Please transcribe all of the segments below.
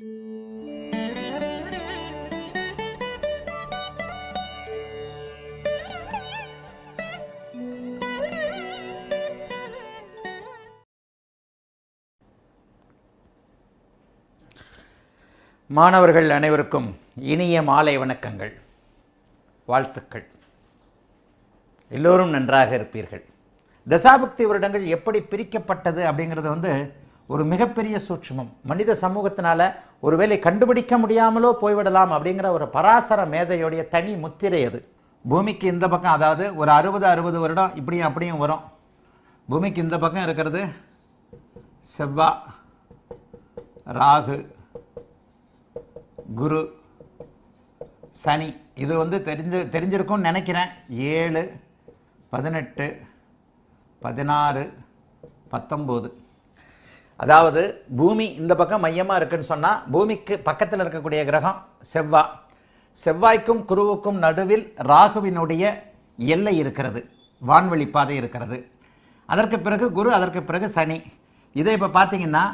மாணவர்கள் அனைவருக்கும் இனிய மாலை வணக்கங்கள். வாழ்த்துக்கள். எல்லோரும் நன்றாக இருப்பீர்கள். தசாபக்தி வருடங்கள் எப்படி பிரிக்கப்பட்டது அப்படிங்கிறது வந்து ஒரு மிகப்பெரிய சூட்சுமம். மனித சமூகத்தினால ஒருவேளை கண்டுபிடிக்க முடியாமலோ போய்விடலாம் அப்படிங்கிற ஒரு பராசர மேதையுடைய தனி முத்திரை அது. பூமிக்கு இந்த பக்கம் அதாவது ஒரு அறுபது அறுபது வருடம் இப்படியும் அப்படியும் வரும். பூமிக்கு இந்த பக்கம் இருக்கிறது செவ்வா ராகு குரு சனி. இது வந்து தெரிஞ்சு தெரிஞ்சிருக்கும்னு நினைக்கிறேன். ஏழு பதினெட்டு பதினாறு பத்தொம்போது. அதாவது பூமி இந்த பக்கம் மையமாக இருக்குன்னு சொன்னால் பூமிக்கு பக்கத்தில் இருக்கக்கூடிய கிரகம் செவ்வாய் செவ்வாய்க்கும் குருவுக்கும் நடுவில் ராகுவினுடைய எல்லை இருக்கிறது. வான்வெளி பாதை இருக்கிறது. அதற்கு பிறகு குரு அதற்கு பிறகு சனி. இதை இப்போ பார்த்தீங்கன்னா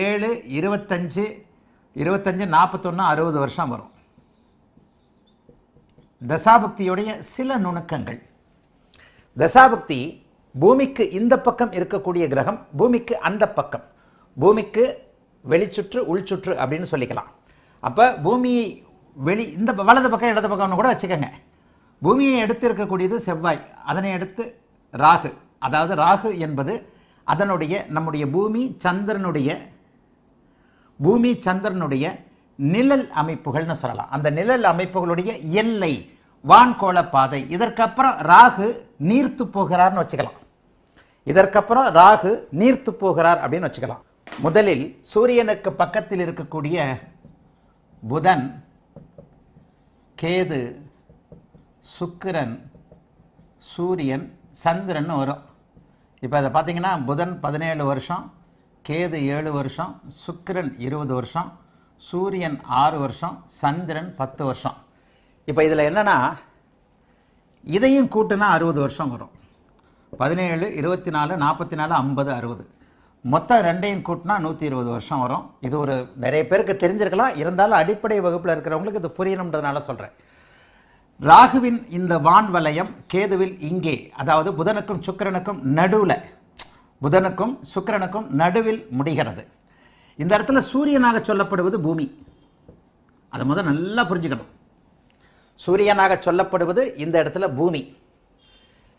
ஏழு இருபத்தஞ்சு இருபத்தஞ்சு நாற்பத்தொன்று அறுபது வருஷம் வரும். தசாபக்தியுடைய சில நுணுக்கங்கள். தசாபக்தி பூமிக்கு இந்த பக்கம் இருக்கக்கூடிய கிரகம் பூமிக்கு அந்த பக்கம். பூமிக்கு வெளிச்சுற்று உள்சுற்று அப்படின்னு சொல்லிக்கலாம். அப்போ பூமி வெளி இந்த வலது பக்கம் இடது பக்கம்னு கூட வச்சுக்கோங்க. பூமியை எடுத்து இருக்கக்கூடியது செவ்வாய் அதனை அடுத்து ராகு. அதாவது ராகு என்பது அதனுடைய நம்முடைய பூமி சந்திரனுடைய பூமி சந்திரனுடைய நிழல் அமைப்புகள்னு சொல்லலாம். அந்த நிழல் அமைப்புகளுடைய எல்லை வான்கோள பாதை. இதற்கப்புறம் ராகு நீர்த்து போகிறார்னு வச்சுக்கலாம். இதற்கப்புறம் ராகு நீர்த்து போகிறார் அப்படின்னு வச்சுக்கலாம். முதலில் சூரியனுக்கு பக்கத்தில் இருக்கக்கூடிய புதன் கேது சுக்கிரன் சூரியன் சந்திரன் வரும். இப்போ அதை பார்த்தீங்கன்னா புதன் பதினேழு வருஷம் கேது ஏழு வருஷம் சுக்கிரன் இருபது வருஷம் சூரியன் ஆறு வருஷம் சந்திரன் பத்து வருஷம். இப்போ இதில் என்னென்னா இதையும் கூட்டுனா அறுபது வருஷம் வரும். பதினேழு இருபத்தி நாலு நாற்பத்தி நாலு ஐம்பது அறுபது. மொத்தம் ரெண்டையும் கூட்டினா நூற்றி இருபது வருஷம் வரும். இது ஒரு நிறைய பேருக்கு தெரிஞ்சிருக்கலாம். இருந்தாலும் அடிப்படை வகுப்பில் இருக்கிறவங்களுக்கு இது புரியணுன்றதுனால சொல்கிறேன் ராகுவின் இந்த வான் வலயம் கேதுவில் இங்கே அதாவது புதனுக்கும் சுக்கிரனுக்கும் நடுவில் புதனுக்கும் சுக்கிரனுக்கும் நடுவில் முடிகிறது. இந்த இடத்துல சூரியனாக சொல்லப்படுவது பூமி. அதை முதல் நல்லா புரிஞ்சுக்கணும். சூரியனாக சொல்லப்படுவது இந்த இடத்துல பூமி.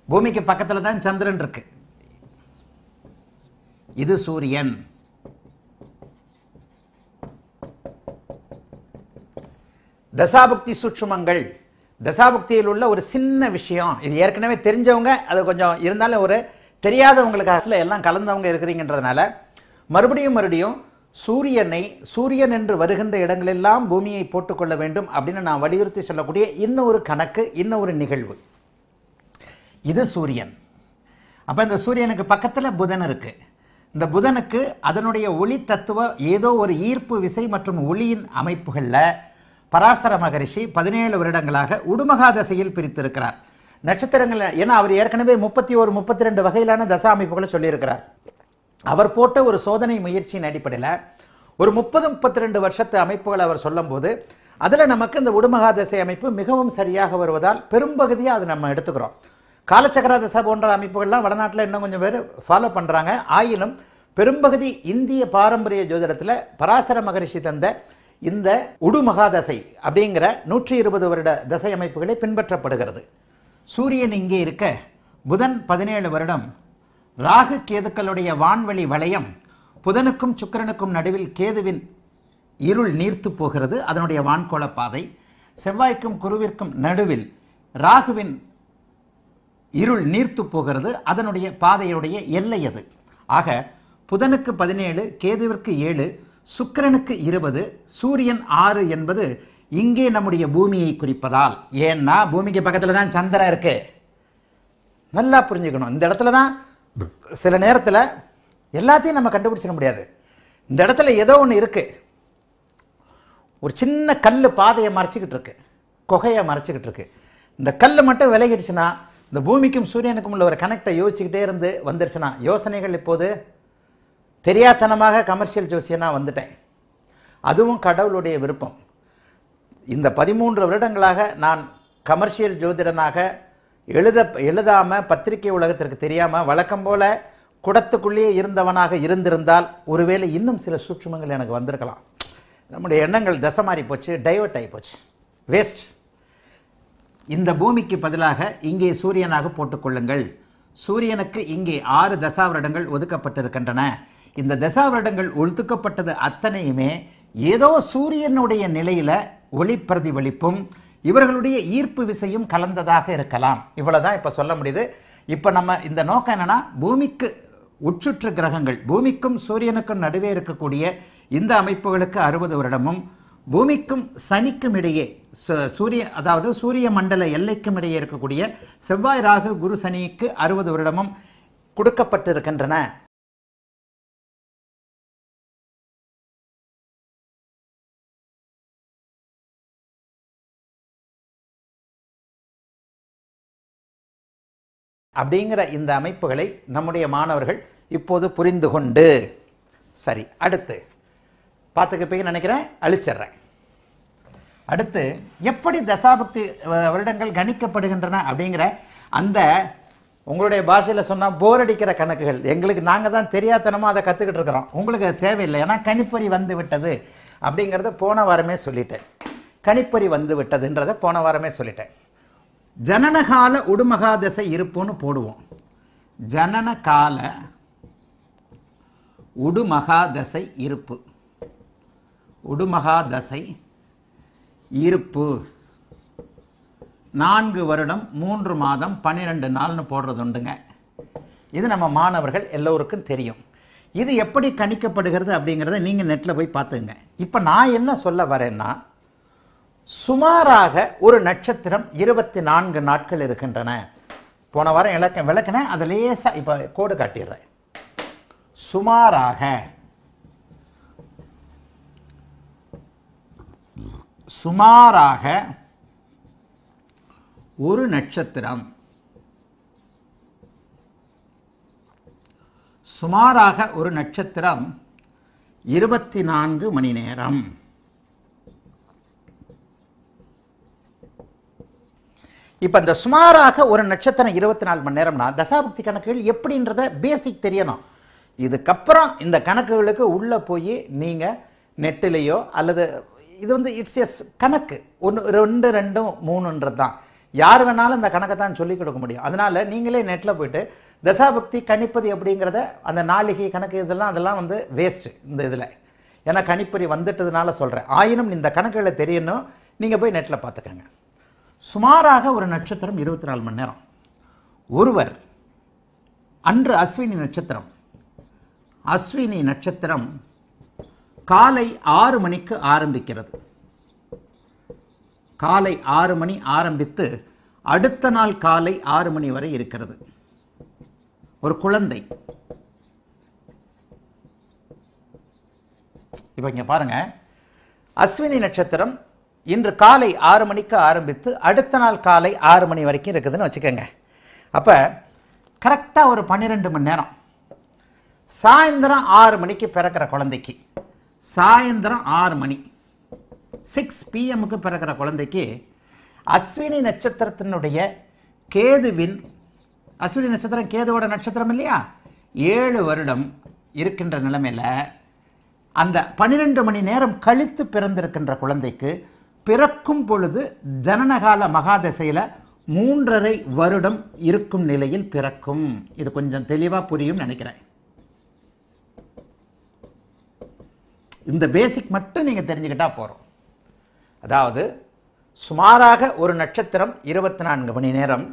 பூமிக்கு பக்கத்தில் தான் சந்திரன் இருக்குது இது சூரியன். தசாபக்தி சூட்சுமங்கள். தசாபக்தியில் உள்ள ஒரு சின்ன விஷயம். இது ஏற்கனவே தெரிஞ்சவங்க அது கொஞ்சம் இருந்தாலும் ஒரு தெரியாதவங்களுக்கு அசல எல்லாம் கலந்தவங்க இருக்கிறீங்கன்றதுனால மறுபடியும் மறுபடியும் சூரியனை சூரியன் என்று வருகின்ற இடங்களெல்லாம் பூமியை போட்டுக்கொள்ள வேண்டும் அப்படின்னு நான் வலியுறுத்தி சொல்லக்கூடிய இன்னொரு கணக்கு இன்னொரு நிகழ்வு. இது சூரியன். அப்போ இந்த சூரியனுக்கு பக்கத்தில் புதன் இருக்குது இந்த புதனுக்கு அதனுடைய ஒளி தத்துவ ஏதோ ஒரு ஈர்ப்பு விசை மற்றும் ஒளியின் அமைப்புகளில் பராசர மகரிஷி பதினேழு வருடங்களாக உடுமகா தசையில் பிரித்திருக்கிறார். நட்சத்திரங்கள் ஏன்னா அவர் ஏற்கனவே முப்பத்தி ஒரு முப்பத்தி ரெண்டு வகையிலான தசா அமைப்புகளை சொல்லியிருக்கிறார். அவர் போட்ட ஒரு சோதனை முயற்சியின் அடிப்படையில் ஒரு முப்பது முப்பத்தி ரெண்டு வருஷத்து அமைப்புகளை அவர் சொல்லும்போது அதில் நமக்கு இந்த உடுமகா தசை அமைப்பு மிகவும் சரியாக வருவதால் பெரும்பகுதியாக அது நம்ம எடுத்துக்கிறோம். காலச்சக்கர திசை போன்ற அமைப்புகள்லாம் வடநாட்டில் இன்னும் கொஞ்சம் பேர் ஃபாலோ பண்ணுறாங்க ஆயினும் பெரும்பகுதி இந்திய பாரம்பரிய ஜோதிடத்தில் பராசர மகரிஷி தந்த இந்த உடுமகாதசை அப்படிங்கிற நூற்றி இருபது வருட தசை அமைப்புகளை பின்பற்றப்படுகிறது. சூரியன் இங்கே இருக்க புதன் பதினேழு வருடம் ராகு கேதுக்களுடைய வான்வெளி வளையம் புதனுக்கும் சுக்கிரனுக்கும் நடுவில் கேதுவின் இருள் நீர்த்து போகிறது அதனுடைய வான்கோள பாதை. செவ்வாய்க்கும் குருவிற்கும் நடுவில் ராகுவின் இருள் நீர்த்து போகிறது அதனுடைய பாதையுடைய எல்லை அது. ஆக புதனுக்கு பதினேழு கேதுவிற்கு ஏழு சுக்கிரனுக்கு இருபது சூரியன் ஆறு என்பது இங்கே நம்முடைய பூமியை குறிப்பதால். ஏன்னா பூமிக்கு பக்கத்தில் தான் சந்திரன் இருக்கு. நல்லா புரிஞ்சுக்கணும். இந்த இடத்துல தான் சில நேரத்தில் எல்லாத்தையும் நம்ம கண்டுபிடிச்சிட முடியாது. இந்த இடத்துல ஏதோ ஒன்று இருக்கு. ஒரு சின்ன கல் பாதையை மறைச்சிக்கிட்டு இருக்கு. குகையை மறைச்சிக்கிட்டு இருக்கு. இந்த கல் மட்டும் விலகிடுச்சுன்னா இந்த பூமிக்கும் சூரியனுக்கும் உள்ள ஒரு கனெக்டை யோசிச்சுக்கிட்டே இருந்து வந்துருச்சுன்னா யோசனைகள் இப்போது தெரியாத்தனமாக கமர்ஷியல் ஜோசியனாக வந்துட்டேன். அதுவும் கடவுளுடைய விருப்பம். இந்த பதிமூன்று வருடங்களாக நான் கமர்ஷியல் ஜோதிடனாக எழுத எழுதாமல் பத்திரிகை உலகத்திற்கு தெரியாமல் வழக்கம் போல குடத்துக்குள்ளேயே இருந்தவனாக இருந்திருந்தால் ஒருவேளை இன்னும் சில சூட்சுமங்கள் எனக்கு வந்திருக்கலாம். நம்முடைய எண்ணங்கள் தசை மாறி போச்சு டைவர்ட் ஆகி போச்சு. வேஸ்ட் இந்த பூமிக்கு பதிலாக இங்கே சூரியனாக போட்டுக்கொள்ளுங்கள். சூரியனுக்கு இங்கே ஆறு தசாவருடங்கள் ஒதுக்கப்பட்டிருக்கின்றன. இந்த தசாவருடங்கள் ஒதுக்கப்பட்டது அத்தனையுமே ஏதோ சூரியனுடைய நிலையில் ஒளி பிரதிபலிப்பும் இவர்களுடைய ஈர்ப்பு விசையும் கலந்ததாக இருக்கலாம். இவ்வளோதான் இப்போ சொல்ல முடியுது. இப்போ நம்ம இந்த நோக்கம் என்னன்னா பூமிக்கு உட்சுற்று கிரகங்கள் பூமிக்கும் சூரியனுக்கும் நடுவே இருக்கக்கூடிய இந்த அமைப்புகளுக்கு அறுபது வருடமும் பூமிக்கும் சனிக்கும் இடையே சூரிய அதாவது சூரிய மண்டல எல்லைக்கும் இடையே இருக்கக்கூடிய செவ்வாய் ராகு குரு சனிக்கு அறுபது வருடமும் கொடுக்கப்பட்டிருக்கின்றன. அப்படிங்கிற இந்த அமைப்புகளை நம்முடைய மாணவர்கள் இப்போது புரிந்து கொண்டு. சரி அடுத்து. பார்த்துக்கப்பீங்க நினைக்கிறேன்? அழிச்சிட்றேன். அடுத்து எப்படி தசாபக்தி வ- வருடங்கள் கணிக்கப்படுகின்றன அப்படிங்கிற அந்த உங்களுடைய பாஷையில் சொன்னால் போர் அடிக்கிற கணக்குகள். எங்களுக்கு நாங்கள் தான் தெரியாதனமாக அதை கற்றுக்கிட்டு இருக்கிறோம். உங்களுக்கு அது தேவையில்லை. ஏன்னா கணிப்பொறி வந்து விட்டது அப்படிங்கிறத போன வாரமே சொல்லிட்டேன். கணிப்பொறி வந்து விட்டதுன்றதை போன வாரமே சொல்லிட்டேன். ஜனனகால உடுமகாதசை இருப்புன்னு போடுவோம். ஜனன கால உடுமகாதசை இருப்பு. உடுமகாதசை இருப்பு. நான்கு வருடம் மூன்று மாதம் பன்னிரெண்டு நாள்னு போடுறது உண்டுங்க. இது நம்ம மாணவர்கள் எல்லோருக்கும் தெரியும். இது எப்படி கணிக்கப்படுகிறது அப்படிங்கிறத நீங்கள் நெட்டில் போய் பார்த்துங்க. இப்போ நான் என்ன சொல்ல வரேன்னா சுமாராக ஒரு நட்சத்திரம் இருபத்தி நான்கு நாட்கள் இருக்கின்றன. போன வாரம் இலக்கம் விளக்கினேன் அதை லேசாக இப்போ கோடு காட்டிடுறேன். சுமாராக சுமாராக ஒரு நட்சத்திரம். சுமாராக ஒரு நட்சத்திரம் இருபத்தி நான்கு மணி நேரம். இப்போ இந்த சுமாராக ஒரு நட்சத்திரம் இருபத்தி நாலு மணி நேரம்னா தசாபக்தி கணக்குகள் எப்படின்றத பேசிக் தெரியணும். இதுக்கப்புறம் இந்த கணக்குகளுக்கு உள்ளே போய் நீங்கள் நெட்டிலேயோ அல்லது இது வந்து இட்ஸ் எஸ் கணக்கு. ஒன்று ரெண்டு ரெண்டும் மூணுன்றது தான். யார் வேணாலும் இந்த கணக்கை தான் சொல்லிக் கொடுக்க முடியும். அதனால நீங்களே நெட்டில் போயிட்டு தசாபக்தி கணிப்பது எப்படிங்கிறத அந்த நாளிகை கணக்கு இதெல்லாம் அதெல்லாம் வந்து வேஸ்ட்டு இந்த இதில். ஏன்னா கணிப்பறி வந்துட்டதுனால சொல்கிறேன் ஆயினும் இந்த கணக்குகளை தெரியணும். நீங்கள் போய் நெட்டில் பார்த்துக்கங்க. சுமாராக ஒரு நட்சத்திரம் இருபத்தி நாலு மணி நேரம். ஒருவர் அன்று அஸ்வினி நட்சத்திரம். அஸ்வினி நட்சத்திரம் காலை ஆறு மணிக்கு ஆரம்பிக்கிறது. காலை ஆறு மணி ஆரம்பித்து அடுத்த நாள் காலை ஆறு மணி வரை இருக்கிறது. ஒரு குழந்தை. இப்போ இங்கே பாருங்க. அஸ்வினி நட்சத்திரம் இன்று காலை ஆறு மணிக்கு ஆரம்பித்து அடுத்த நாள் காலை ஆறு மணி வரைக்கும் இருக்குதுன்னு வச்சுக்கோங்க. அப்போ கரெக்டாக ஒரு பன்னிரெண்டு மணி நேரம். சாயந்தரம் ஆறு மணிக்கு பிறக்கிற குழந்தைக்கு. சாயந்தரம் ஆறு மணி. சிக்ஸ் பிஎம்முக்கு பிறக்கிற குழந்தைக்கு அஸ்வினி நட்சத்திரத்தினுடைய கேதுவின் அஸ்வினி நட்சத்திரம் கேதுவோட நட்சத்திரம் இல்லையா? ஏழு வருடம் இருக்கின்ற நிலைமையில் அந்த பன்னிரெண்டு மணி நேரம் கழித்து பிறந்திருக்கின்ற குழந்தைக்கு பிறக்கும் பொழுது ஜனனகால மகாதசையில் மூன்றரை வருடம் இருக்கும் நிலையில் பிறக்கும். இது கொஞ்சம் தெளிவாக புரியும் நினைக்கிறேன். இந்த பேசிக் மட்டும் நீங்கள் தெரிஞ்சுக்கிட்டா போகிறோம் அதாவது சுமாராக ஒரு நட்சத்திரம் இருபத்தி நான்கு மணி நேரம்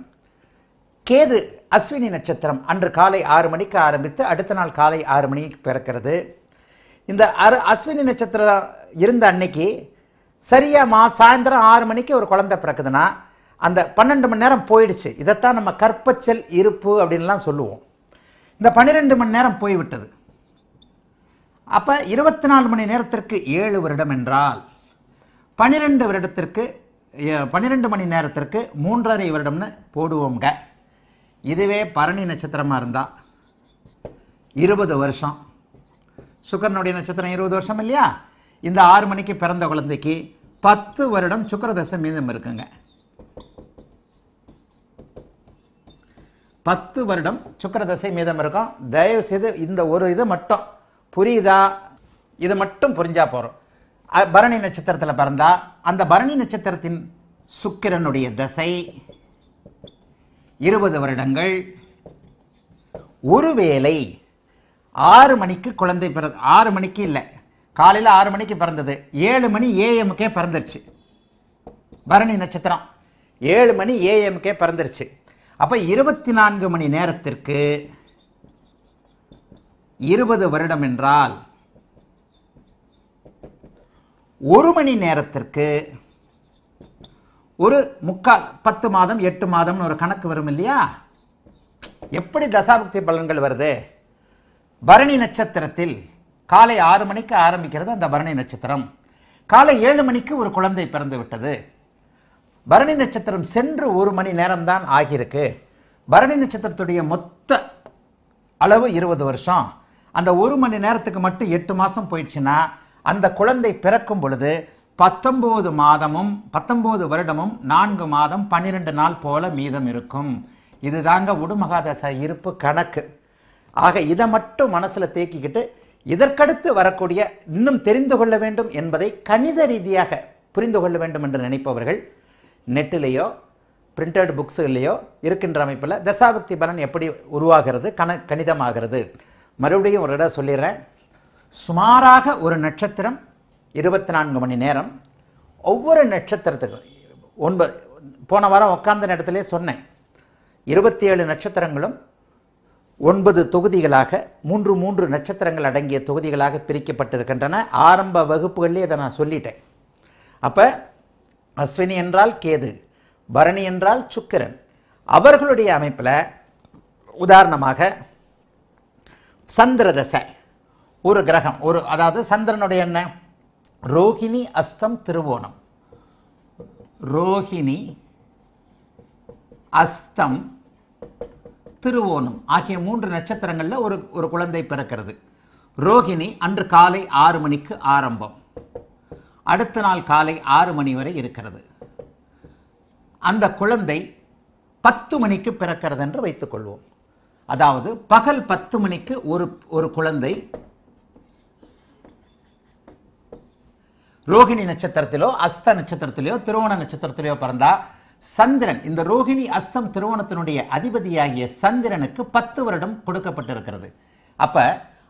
கேது அஸ்வினி நட்சத்திரம் அன்று காலை ஆறு மணிக்கு ஆரம்பித்து அடுத்த நாள் காலை ஆறு மணிக்கு பிறக்கிறது. இந்த அரு அஸ்வினி நட்சத்திரம் இருந்த அன்னைக்கு சரியாக மா சாயந்தரம் ஆறு மணிக்கு ஒரு குழந்தை பிறக்குதுன்னா அந்த பன்னெண்டு மணி நேரம் போயிடுச்சு. இதைத்தான் நம்ம கற்பச்சல் இருப்பு அப்படின்லாம் சொல்லுவோம். இந்த பன்னிரெண்டு மணி நேரம் போய்விட்டது. அப்போ இருபத்தி நாலு மணி நேரத்திற்கு ஏழு வருடம் என்றால் பன்னிரெண்டு வருடத்திற்கு பன்னிரெண்டு மணி நேரத்திற்கு மூன்றரை வருடம்னு போடுவோங்க இதுவே பரணி நட்சத்திரமாக இருந்தால் இருபது வருஷம். சுக்கரனுடைய நட்சத்திரம் இருபது வருஷம் இல்லையா? இந்த ஆறு மணிக்கு பிறந்த குழந்தைக்கு பத்து வருடம் சுக்கரதசை மீதம் இருக்குங்க. பத்து வருடம் சுக்கரதசை மீதம் இருக்கும். தயவு செய்து இந்த ஒரு இது மட்டும். புரியுதா? இது மட்டும் புரிஞ்சா போகிறோம் பரணி நட்சத்திரத்தில் பிறந்தா அந்த பரணி நட்சத்திரத்தின் சுக்கிரனுடைய தசை இருபது வருடங்கள். ஒருவேளை ஆறு மணிக்கு குழந்தை பிற ஆறு மணிக்கு இல்லை. காலையில் ஆறு மணிக்கு பிறந்தது. ஏழு மணி ஏஎம்கே பிறந்துருச்சு. பரணி நட்சத்திரம். ஏழு மணி ஏஎம்கே பிறந்துருச்சு. அப்போ இருபத்தி நான்கு மணி நேரத்திற்கு இருபது வருடம் என்றால் ஒரு மணி நேரத்திற்கு ஒரு முக்கால் பத்து மாதம் எட்டு மாதம்னு ஒரு கணக்கு வரும் இல்லையா? எப்படி தசாபக்தி பலன்கள் வருது? பரணி நட்சத்திரத்தில் காலை ஆறு மணிக்கு ஆரம்பிக்கிறது அந்த பரணி நட்சத்திரம். காலை ஏழு மணிக்கு ஒரு குழந்தை பிறந்து விட்டது. பரணி நட்சத்திரம் சென்று ஒரு மணி நேரம்தான் ஆகியிருக்கு. பரணி நட்சத்திரத்துடைய மொத்த அளவு இருபது வருஷம். அந்த ஒரு மணி நேரத்துக்கு மட்டும் எட்டு மாதம் போயிடுச்சுன்னா அந்த குழந்தை பிறக்கும் பொழுது பத்தொம்போது மாதமும் பத்தொம்போது வருடமும் நான்கு மாதம் பன்னிரெண்டு நாள் போல மீதம் இருக்கும். இதுதாங்க உடுமகாதச இருப்பு கணக்கு. ஆக இதை மட்டும் மனசில் தேக்கிக்கிட்டு இதற்கடுத்து வரக்கூடிய இன்னும் தெரிந்து கொள்ள வேண்டும் என்பதை கணித ரீதியாக புரிந்து கொள்ள வேண்டும் என்று நினைப்பவர்கள் நெட்டிலேயோ பிரிண்டட் புக்ஸுகள்லையோ இருக்கின்ற அமைப்பில் தசாபக்தி பலன் எப்படி உருவாகிறது கண கணிதமாகிறது. மறுபடியும் ஒரு இடம் சொல்லிடுறேன். சுமாராக ஒரு நட்சத்திரம் இருபத்தி நான்கு மணி நேரம். ஒவ்வொரு நட்சத்திரத்துக்கும் ஒன்பது போன வாரம் உட்கார்ந்த இடத்துல சொன்னேன். இருபத்தி ஏழு நட்சத்திரங்களும் ஒன்பது தொகுதிகளாக மூன்று மூன்று நட்சத்திரங்கள் அடங்கிய தொகுதிகளாக பிரிக்கப்பட்டிருக்கின்றன. ஆரம்ப வகுப்புகளிலே இதை நான் சொல்லிட்டேன். அப்போ அஸ்வினி என்றால் கேது பரணி என்றால் சுக்கிரன். அவர்களுடைய அமைப்பில் உதாரணமாக சந்திர தசை ஒரு கிரகம் ஒரு அதாவது சந்திரனுடைய என்ன? ரோகிணி அஸ்தம் திருவோணம். ரோகிணி அஸ்தம் திருவோணம் ஆகிய மூன்று நட்சத்திரங்களில் ஒரு ஒரு குழந்தை பிறக்கிறது. ரோகிணி அன்று காலை ஆறு மணிக்கு ஆரம்பம். அடுத்த நாள் காலை ஆறு மணி வரை இருக்கிறது. அந்த குழந்தை பத்து மணிக்கு பிறக்கிறது என்று வைத்துக்கொள்வோம். அதாவது பகல் பத்து மணிக்கு ஒரு ஒரு குழந்தை ரோகிணி நட்சத்திரத்திலோ அஸ்த நட்சத்திரத்திலோ திருவோண நட்சத்திரத்திலோ பிறந்தா சந்திரன் இந்த ரோகிணி அஸ்தம் திருவோணத்தினுடைய அதிபதியாகிய சந்திரனுக்கு பத்து வருடம் கொடுக்கப்பட்டிருக்கிறது. அப்ப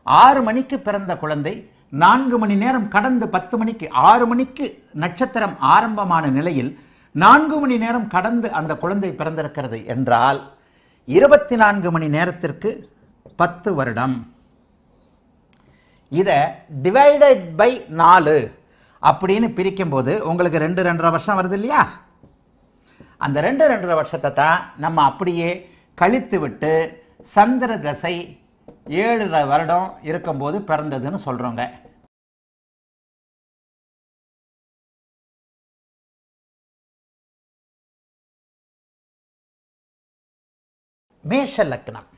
ஆறு மணிக்கு பிறந்த குழந்தை நான்கு மணி நேரம் கடந்து பத்து மணிக்கு ஆறு மணிக்கு நட்சத்திரம் ஆரம்பமான நிலையில் நான்கு மணி நேரம் கடந்து அந்த குழந்தை பிறந்திருக்கிறது என்றால் இருபத்தி நான்கு மணி நேரத்திற்கு பத்து வருடம். இதை டிவைடட் பை நாலு அப்படின்னு பிரிக்கும்போது உங்களுக்கு ரெண்டு ரெண்டரை வருஷம் வருது இல்லையா? அந்த ரெண்டு ரெண்டரை வருஷத்தை தான் நம்ம அப்படியே கழித்து விட்டு சந்திர தசை ஏழு வருடம் இருக்கும்போது பிறந்ததுன்னு சொல்கிறோங்க மேஷ லக்னம்.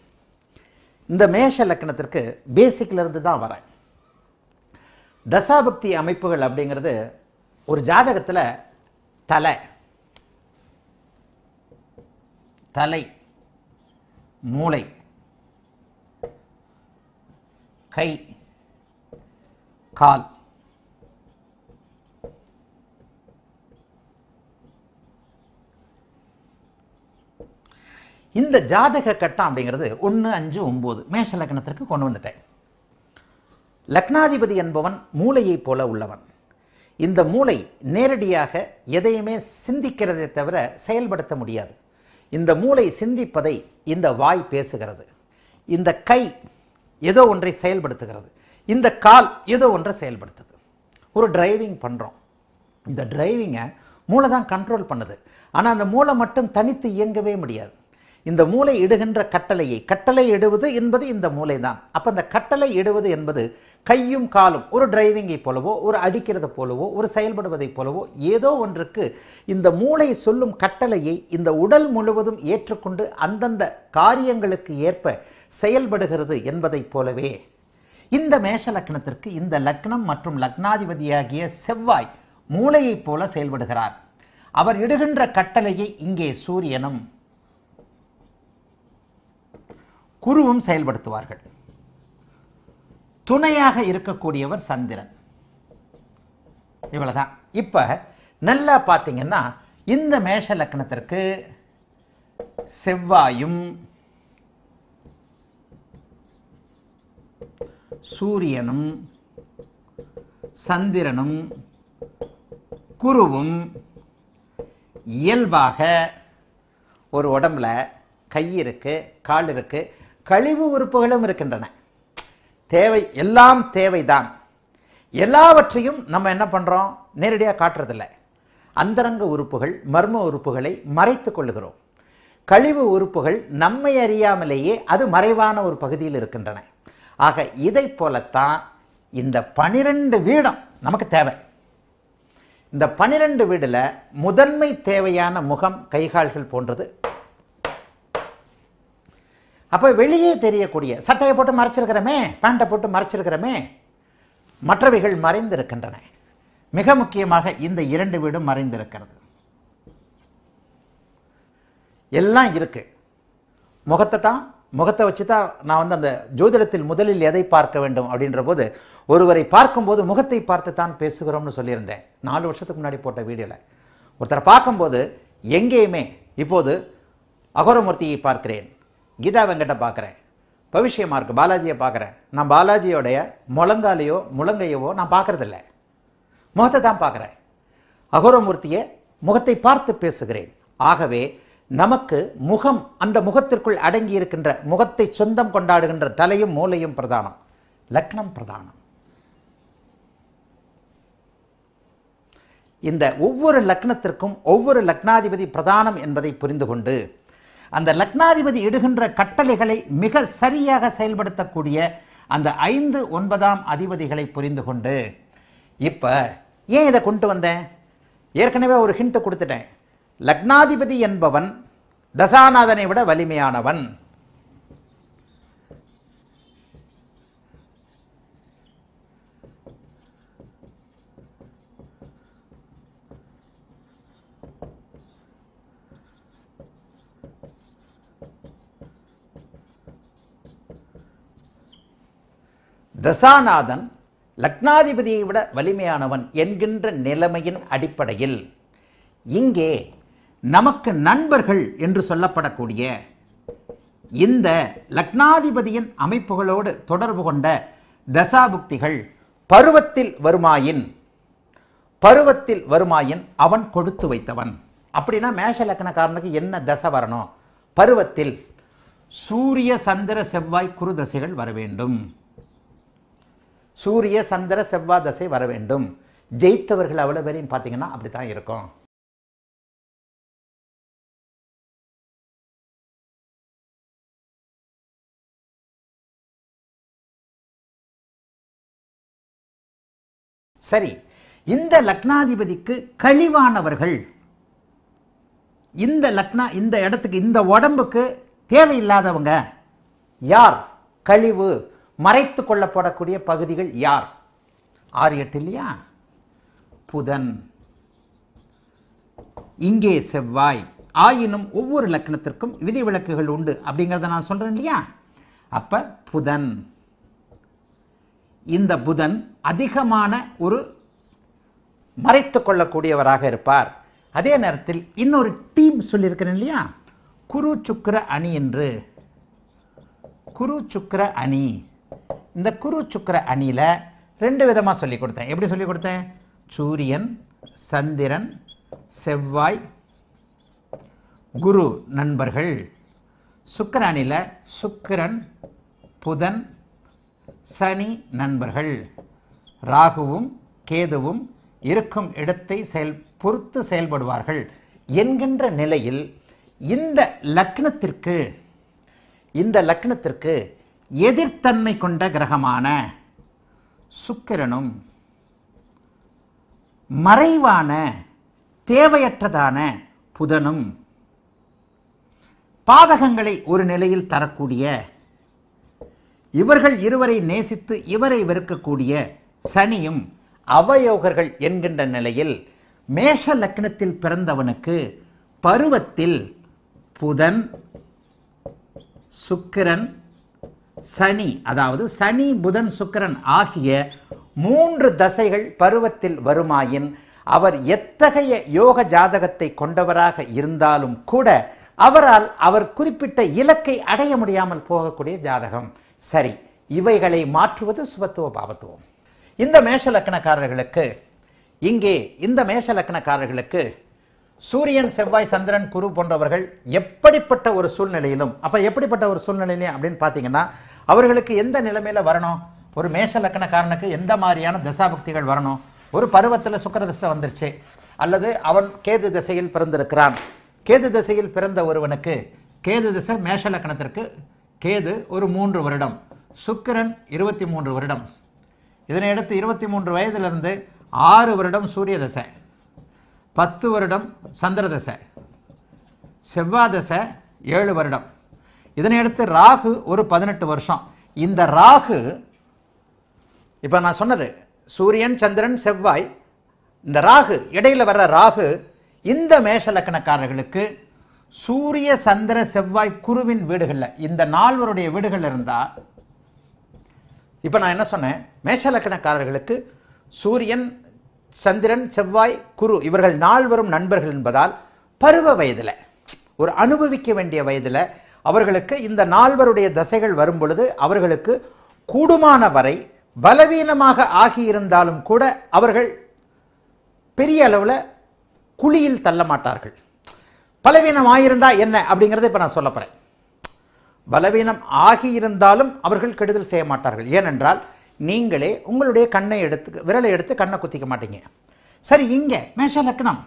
இந்த மேஷ லக்னத்திற்கு பேசிக்லேருந்து தான் வரேன். தசாபக்தி அமைப்புகள் அப்படிங்கிறது ஒரு ஜாதகத்தில் தலை தலை மூளை கை கால். இந்த ஜாதக கட்டம் அப்படிங்கிறது ஒன்று அஞ்சு ஒம்பது மேஷ லக்னத்திற்கு கொண்டு வந்துட்டேன். லக்னாதிபதி என்பவன் மூளையைப் போல உள்ளவன். இந்த மூளை நேரடியாக எதையுமே சிந்திக்கிறதை தவிர செயல்படுத்த முடியாது. இந்த மூளை சிந்திப்பதை இந்த வாய் பேசுகிறது. இந்த கை ஏதோ ஒன்றை செயல்படுத்துகிறது. இந்த கால் ஏதோ ஒன்றை செயல்படுத்துது. ஒரு டிரைவிங் பண்ணுறோம் இந்த டிரைவிங்கை மூளை தான் கண்ட்ரோல் பண்ணுது. ஆனால் அந்த மூளை மட்டும் தனித்து இயங்கவே முடியாது. இந்த மூளை இடுகின்ற கட்டளையை கட்டளை இடுவது என்பது இந்த மூளை தான் அப்போ இந்த கட்டளை இடுவது என்பது கையும் காலும் ஒரு டிரைவிங்கை போலவோ ஒரு அடிக்கிறது போலவோ ஒரு செயல்படுவதைப் போலவோ ஏதோ ஒன்றுக்கு இந்த மூளை சொல்லும் கட்டளையை இந்த உடல் முழுவதும் ஏற்றுக்கொண்டு அந்தந்த காரியங்களுக்கு ஏற்ப செயல்படுகிறது என்பதைப் போலவே இந்த மேஷ லக்னத்திற்கு இந்த லக்னம் மற்றும் லக்னாதிபதியாகிய செவ்வாய் மூளையைப் போல செயல்படுகிறார். அவர் இடுகின்ற கட்டளையை இங்கே சூரியனும் குருவும் செயல்படுத்துவார்கள். துணையாக இருக்கக்கூடியவர் சந்திரன். இவ்வளவுதான். இப்ப நல்லா பார்த்தீங்கன்னா இந்த மேஷ லக்னத்திற்கு செவ்வாயும் சூரியனும் சந்திரனும் குருவும் இயல்பாக ஒரு உடம்புல கை இருக்குது கால் இருக்குது கழிவு உறுப்புகளும் இருக்கின்றன. தேவை எல்லாம் தேவைதான். எல்லாவற்றையும் நம்ம என்ன பண்ணுறோம் நேரடியாக காட்டுறதில்லை. அந்தரங்க உறுப்புகள் மர்ம உறுப்புகளை மறைத்து கொள்ளுகிறோம். கழிவு உறுப்புகள் நம்மை அறியாமலேயே அது மறைவான ஒரு பகுதியில் இருக்கின்றன. ஆக இதை போலத்தான் இந்த பனிரெண்டு வீடம் நமக்கு தேவை. இந்த பனிரெண்டு வீடில் முதன்மை தேவையான முகம் கைகால்கள் போன்றது. அப்போ வெளியே தெரியக்கூடிய சட்டையை போட்டு மறைச்சிருக்கிறோமே பேண்ட்டை போட்டு மறைச்சிருக்கிறோமே மற்றவைகள் மறைந்திருக்கின்றன. மிக முக்கியமாக இந்த இரண்டு வீடும் மறைந்திருக்கிறது. எல்லாம் இருக்கு. முகத்தை தான் முகத்தை வச்சு தான் நான் வந்து அந்த ஜோதிடத்தில் முதலில் எதை பார்க்க வேண்டும் அப்படின்ற போது ஒருவரை பார்க்கும்போது முகத்தை பார்த்து தான் பேசுகிறோம்னு சொல்லியிருந்தேன். நாலு வருஷத்துக்கு முன்னாடி போட்ட வீடியோவில் ஒருத்தரை பார்க்கும்போது எங்கேயுமே இப்போது அகோரமூர்த்தியை பார்க்கிறேன். கீதா வெங்கட்டை பார்க்குறேன். பவிஷ்யமாக இருக்குது பாலாஜியை பார்க்குறேன். நான் பாலாஜியோடைய முழங்காலையோ முழங்கையவோ நான் பார்க்குறதில்ல. முகத்தை தான் பார்க்குறேன். அகோரமூர்த்தியை முகத்தை பார்த்து பேசுகிறேன். ஆகவே நமக்கு முகம் அந்த முகத்திற்குள் அடங்கி இருக்கின்ற முகத்தை சொந்தம் கொண்டாடுகின்ற தலையும் மூளையும் பிரதானம். லக்னம் பிரதானம். இந்த ஒவ்வொரு லக்னத்திற்கும் ஒவ்வொரு லக்னாதிபதி பிரதானம் என்பதை புரிந்து கொண்டு அந்த லக்னாதிபதி இடுகின்ற கட்டளைகளை மிக சரியாக செயல்படுத்தக்கூடிய அந்த ஐந்து ஒன்பதாம் அதிபதிகளை புரிந்து கொண்டு இப்போ ஏன் இதை கொண்டு வந்தேன்? ஏற்கனவே ஒரு ஹிண்ட் கொடுத்துட்டேன். லக்னாதிபதி என்பவன் தசாநாதனை விட வலிமையானவன். தசாநாதன் லக்னாதிபதியை விட வலிமையானவன் என்கின்ற நிலைமையின் அடிப்படையில் இங்கே நமக்கு நண்பர்கள் என்று சொல்லப்படக்கூடிய இந்த லக்னாதிபதியின் அமைப்புகளோடு தொடர்பு கொண்ட தசாபுக்திகள் பருவத்தில் வருமாயின் பருவத்தில் வருமாயின் அவன் கொடுத்து வைத்தவன். அப்படின்னா மேஷ லக்னக்காரனுக்கு என்ன தசை வரணும்? பருவத்தில் சூரிய சந்திர செவ்வாய் குரு தசைகள் வர வேண்டும். சூரிய சந்திர செவ்வாய் தசை வர வேண்டும். ஜெயித்தவர்கள் அவ்வளோ பேரையும் பார்த்தீங்கன்னா அப்படி தான் இருக்கும். சரி இந்த லக்னாதிபதிக்கு கழிவானவர்கள் இந்த லக்னா இந்த இடத்துக்கு இந்த உடம்புக்கு தேவையில்லாதவங்க யார்? கழிவு. மறைத்து கொள்ளப்படக்கூடிய பகுதிகள் யார்? ஆறு எட்டு இல்லையா? புதன். இங்கே செவ்வாய். ஆயினும் ஒவ்வொரு லக்னத்திற்கும் விதிவிலக்குகள் உண்டு அப்படிங்கிறத நான் சொல்கிறேன் இல்லையா? அப்போ புதன். இந்த புதன் அதிகமான ஒரு மறைத்து கொள்ளக்கூடியவராக இருப்பார். அதே நேரத்தில் இன்னொரு டீம் சொல்லியிருக்கிறேன் இல்லையா? குரு சுக்கர அணி என்று. குரு சுக்கர அணி. இந்த குரு சுக்கர அணியில் ரெண்டு விதமாக சொல்லி கொடுத்தேன். எப்படி சொல்லி கொடுத்தேன்? சூரியன் சந்திரன் செவ்வாய் குரு நண்பர்கள். சுக்கிர அணியில் சுக்கிரன் புதன் சனி நண்பர்கள். ராகுவும் கேதுவும் இருக்கும் இடத்தை செயல் பொறுத்து செயல்படுவார்கள் என்கின்ற நிலையில் இந்த லக்னத்திற்கு இந்த லக்னத்திற்கு எதிர்த்தன்மை கொண்ட கிரகமான சுக்கிரனும் மறைவான தேவையற்றதான புதனும் பாதகங்களை ஒரு நிலையில் தரக்கூடிய இவர்கள் இருவரை நேசித்து இவரை வெறுக்கக்கூடிய சனியும் அவயோகர்கள் என்கின்ற நிலையில் மேஷ லக்னத்தில் பிறந்தவனுக்கு பருவத்தில் புதன் சுக்கிரன் சனி அதாவது சனி புதன் சுக்கிரன் ஆகிய மூன்று தசைகள் பருவத்தில் வருமாயின் அவர் எத்தகைய யோக ஜாதகத்தை கொண்டவராக இருந்தாலும் கூட அவரால் அவர் குறிப்பிட்ட இலக்கை அடைய முடியாமல் போகக்கூடிய ஜாதகம். சரி இவைகளை மாற்றுவது சுபத்துவ பாவத்துவம். இந்த மேஷ லக்கணக்காரர்களுக்கு இங்கே இந்த மேஷ லக்கணக்காரர்களுக்கு சூரியன் செவ்வாய் சந்திரன் குரு போன்றவர்கள் எப்படிப்பட்ட ஒரு சூழ்நிலையிலும் அப்ப எப்படிப்பட்ட ஒரு சூழ்நிலையிலும் அப்படின்னு பார்த்தீங்கன்னா அவர்களுக்கு எந்த நிலைமையில வரணும்? ஒரு மேஷ லக்கணக்காரனுக்கு எந்த மாதிரியான தசாபக்திகள் வரணும்? ஒரு பருவத்தில் சுக்கர தசை வந்துருச்சு. அல்லது அவன் கேது திசையில் பிறந்திருக்கிறான். கேது திசையில் பிறந்த ஒருவனுக்கு கேது திசை மேஷ லக்கணத்திற்கு கேது ஒரு மூன்று வருடம். சுக்கிரன் இருபத்தி மூன்று வருடம். இதனையடுத்து இருபத்தி மூன்று வயதிலிருந்து ஆறு வருடம் சூரிய தசை. பத்து வருடம் சந்திர தசை. செவ்வாய் தசை ஏழு வருடம். இதனை அடுத்து ராகு ஒரு பதினெட்டு வருஷம். இந்த ராகு இப்போ நான் சொன்னது சூரியன் சந்திரன் செவ்வாய் இந்த ராகு இடையில் வர்ற ராகு இந்த மேஷ லக்கணக்காரர்களுக்கு சூரிய சந்திர செவ்வாய் குருவின் வீடுகளில் இந்த நால்வருடைய வீடுகள் இருந்தால் இப்போ நான் என்ன சொன்னேன் மேஷ லக்கணக்காரர்களுக்கு சூரியன் சந்திரன் செவ்வாய் குரு இவர்கள் நால்வரும் நண்பர்கள் என்பதால் பருவ வயதில் ஒரு அனுபவிக்க வேண்டிய வயதில் அவர்களுக்கு இந்த நால்வருடைய தசைகள் வரும் பொழுது அவர்களுக்கு கூடுமான வரை பலவீனமாக ஆகியிருந்தாலும் கூட அவர்கள் பெரிய அளவில் குழியில் தள்ள மாட்டார்கள். பலவீனம் ஆகியிருந்தா என்ன அப்படிங்கிறத இப்போ நான் சொல்ல போகிறேன் பலவீனம் ஆகியிருந்தாலும் அவர்கள் கெடுதல் செய்ய மாட்டார்கள். ஏனென்றால் நீங்களே உங்களுடைய கண்ணை எடுத்து விரலை எடுத்து கண்ணை குத்திக்க மாட்டீங்க. சரி இங்கே மேஷ லக்னம்.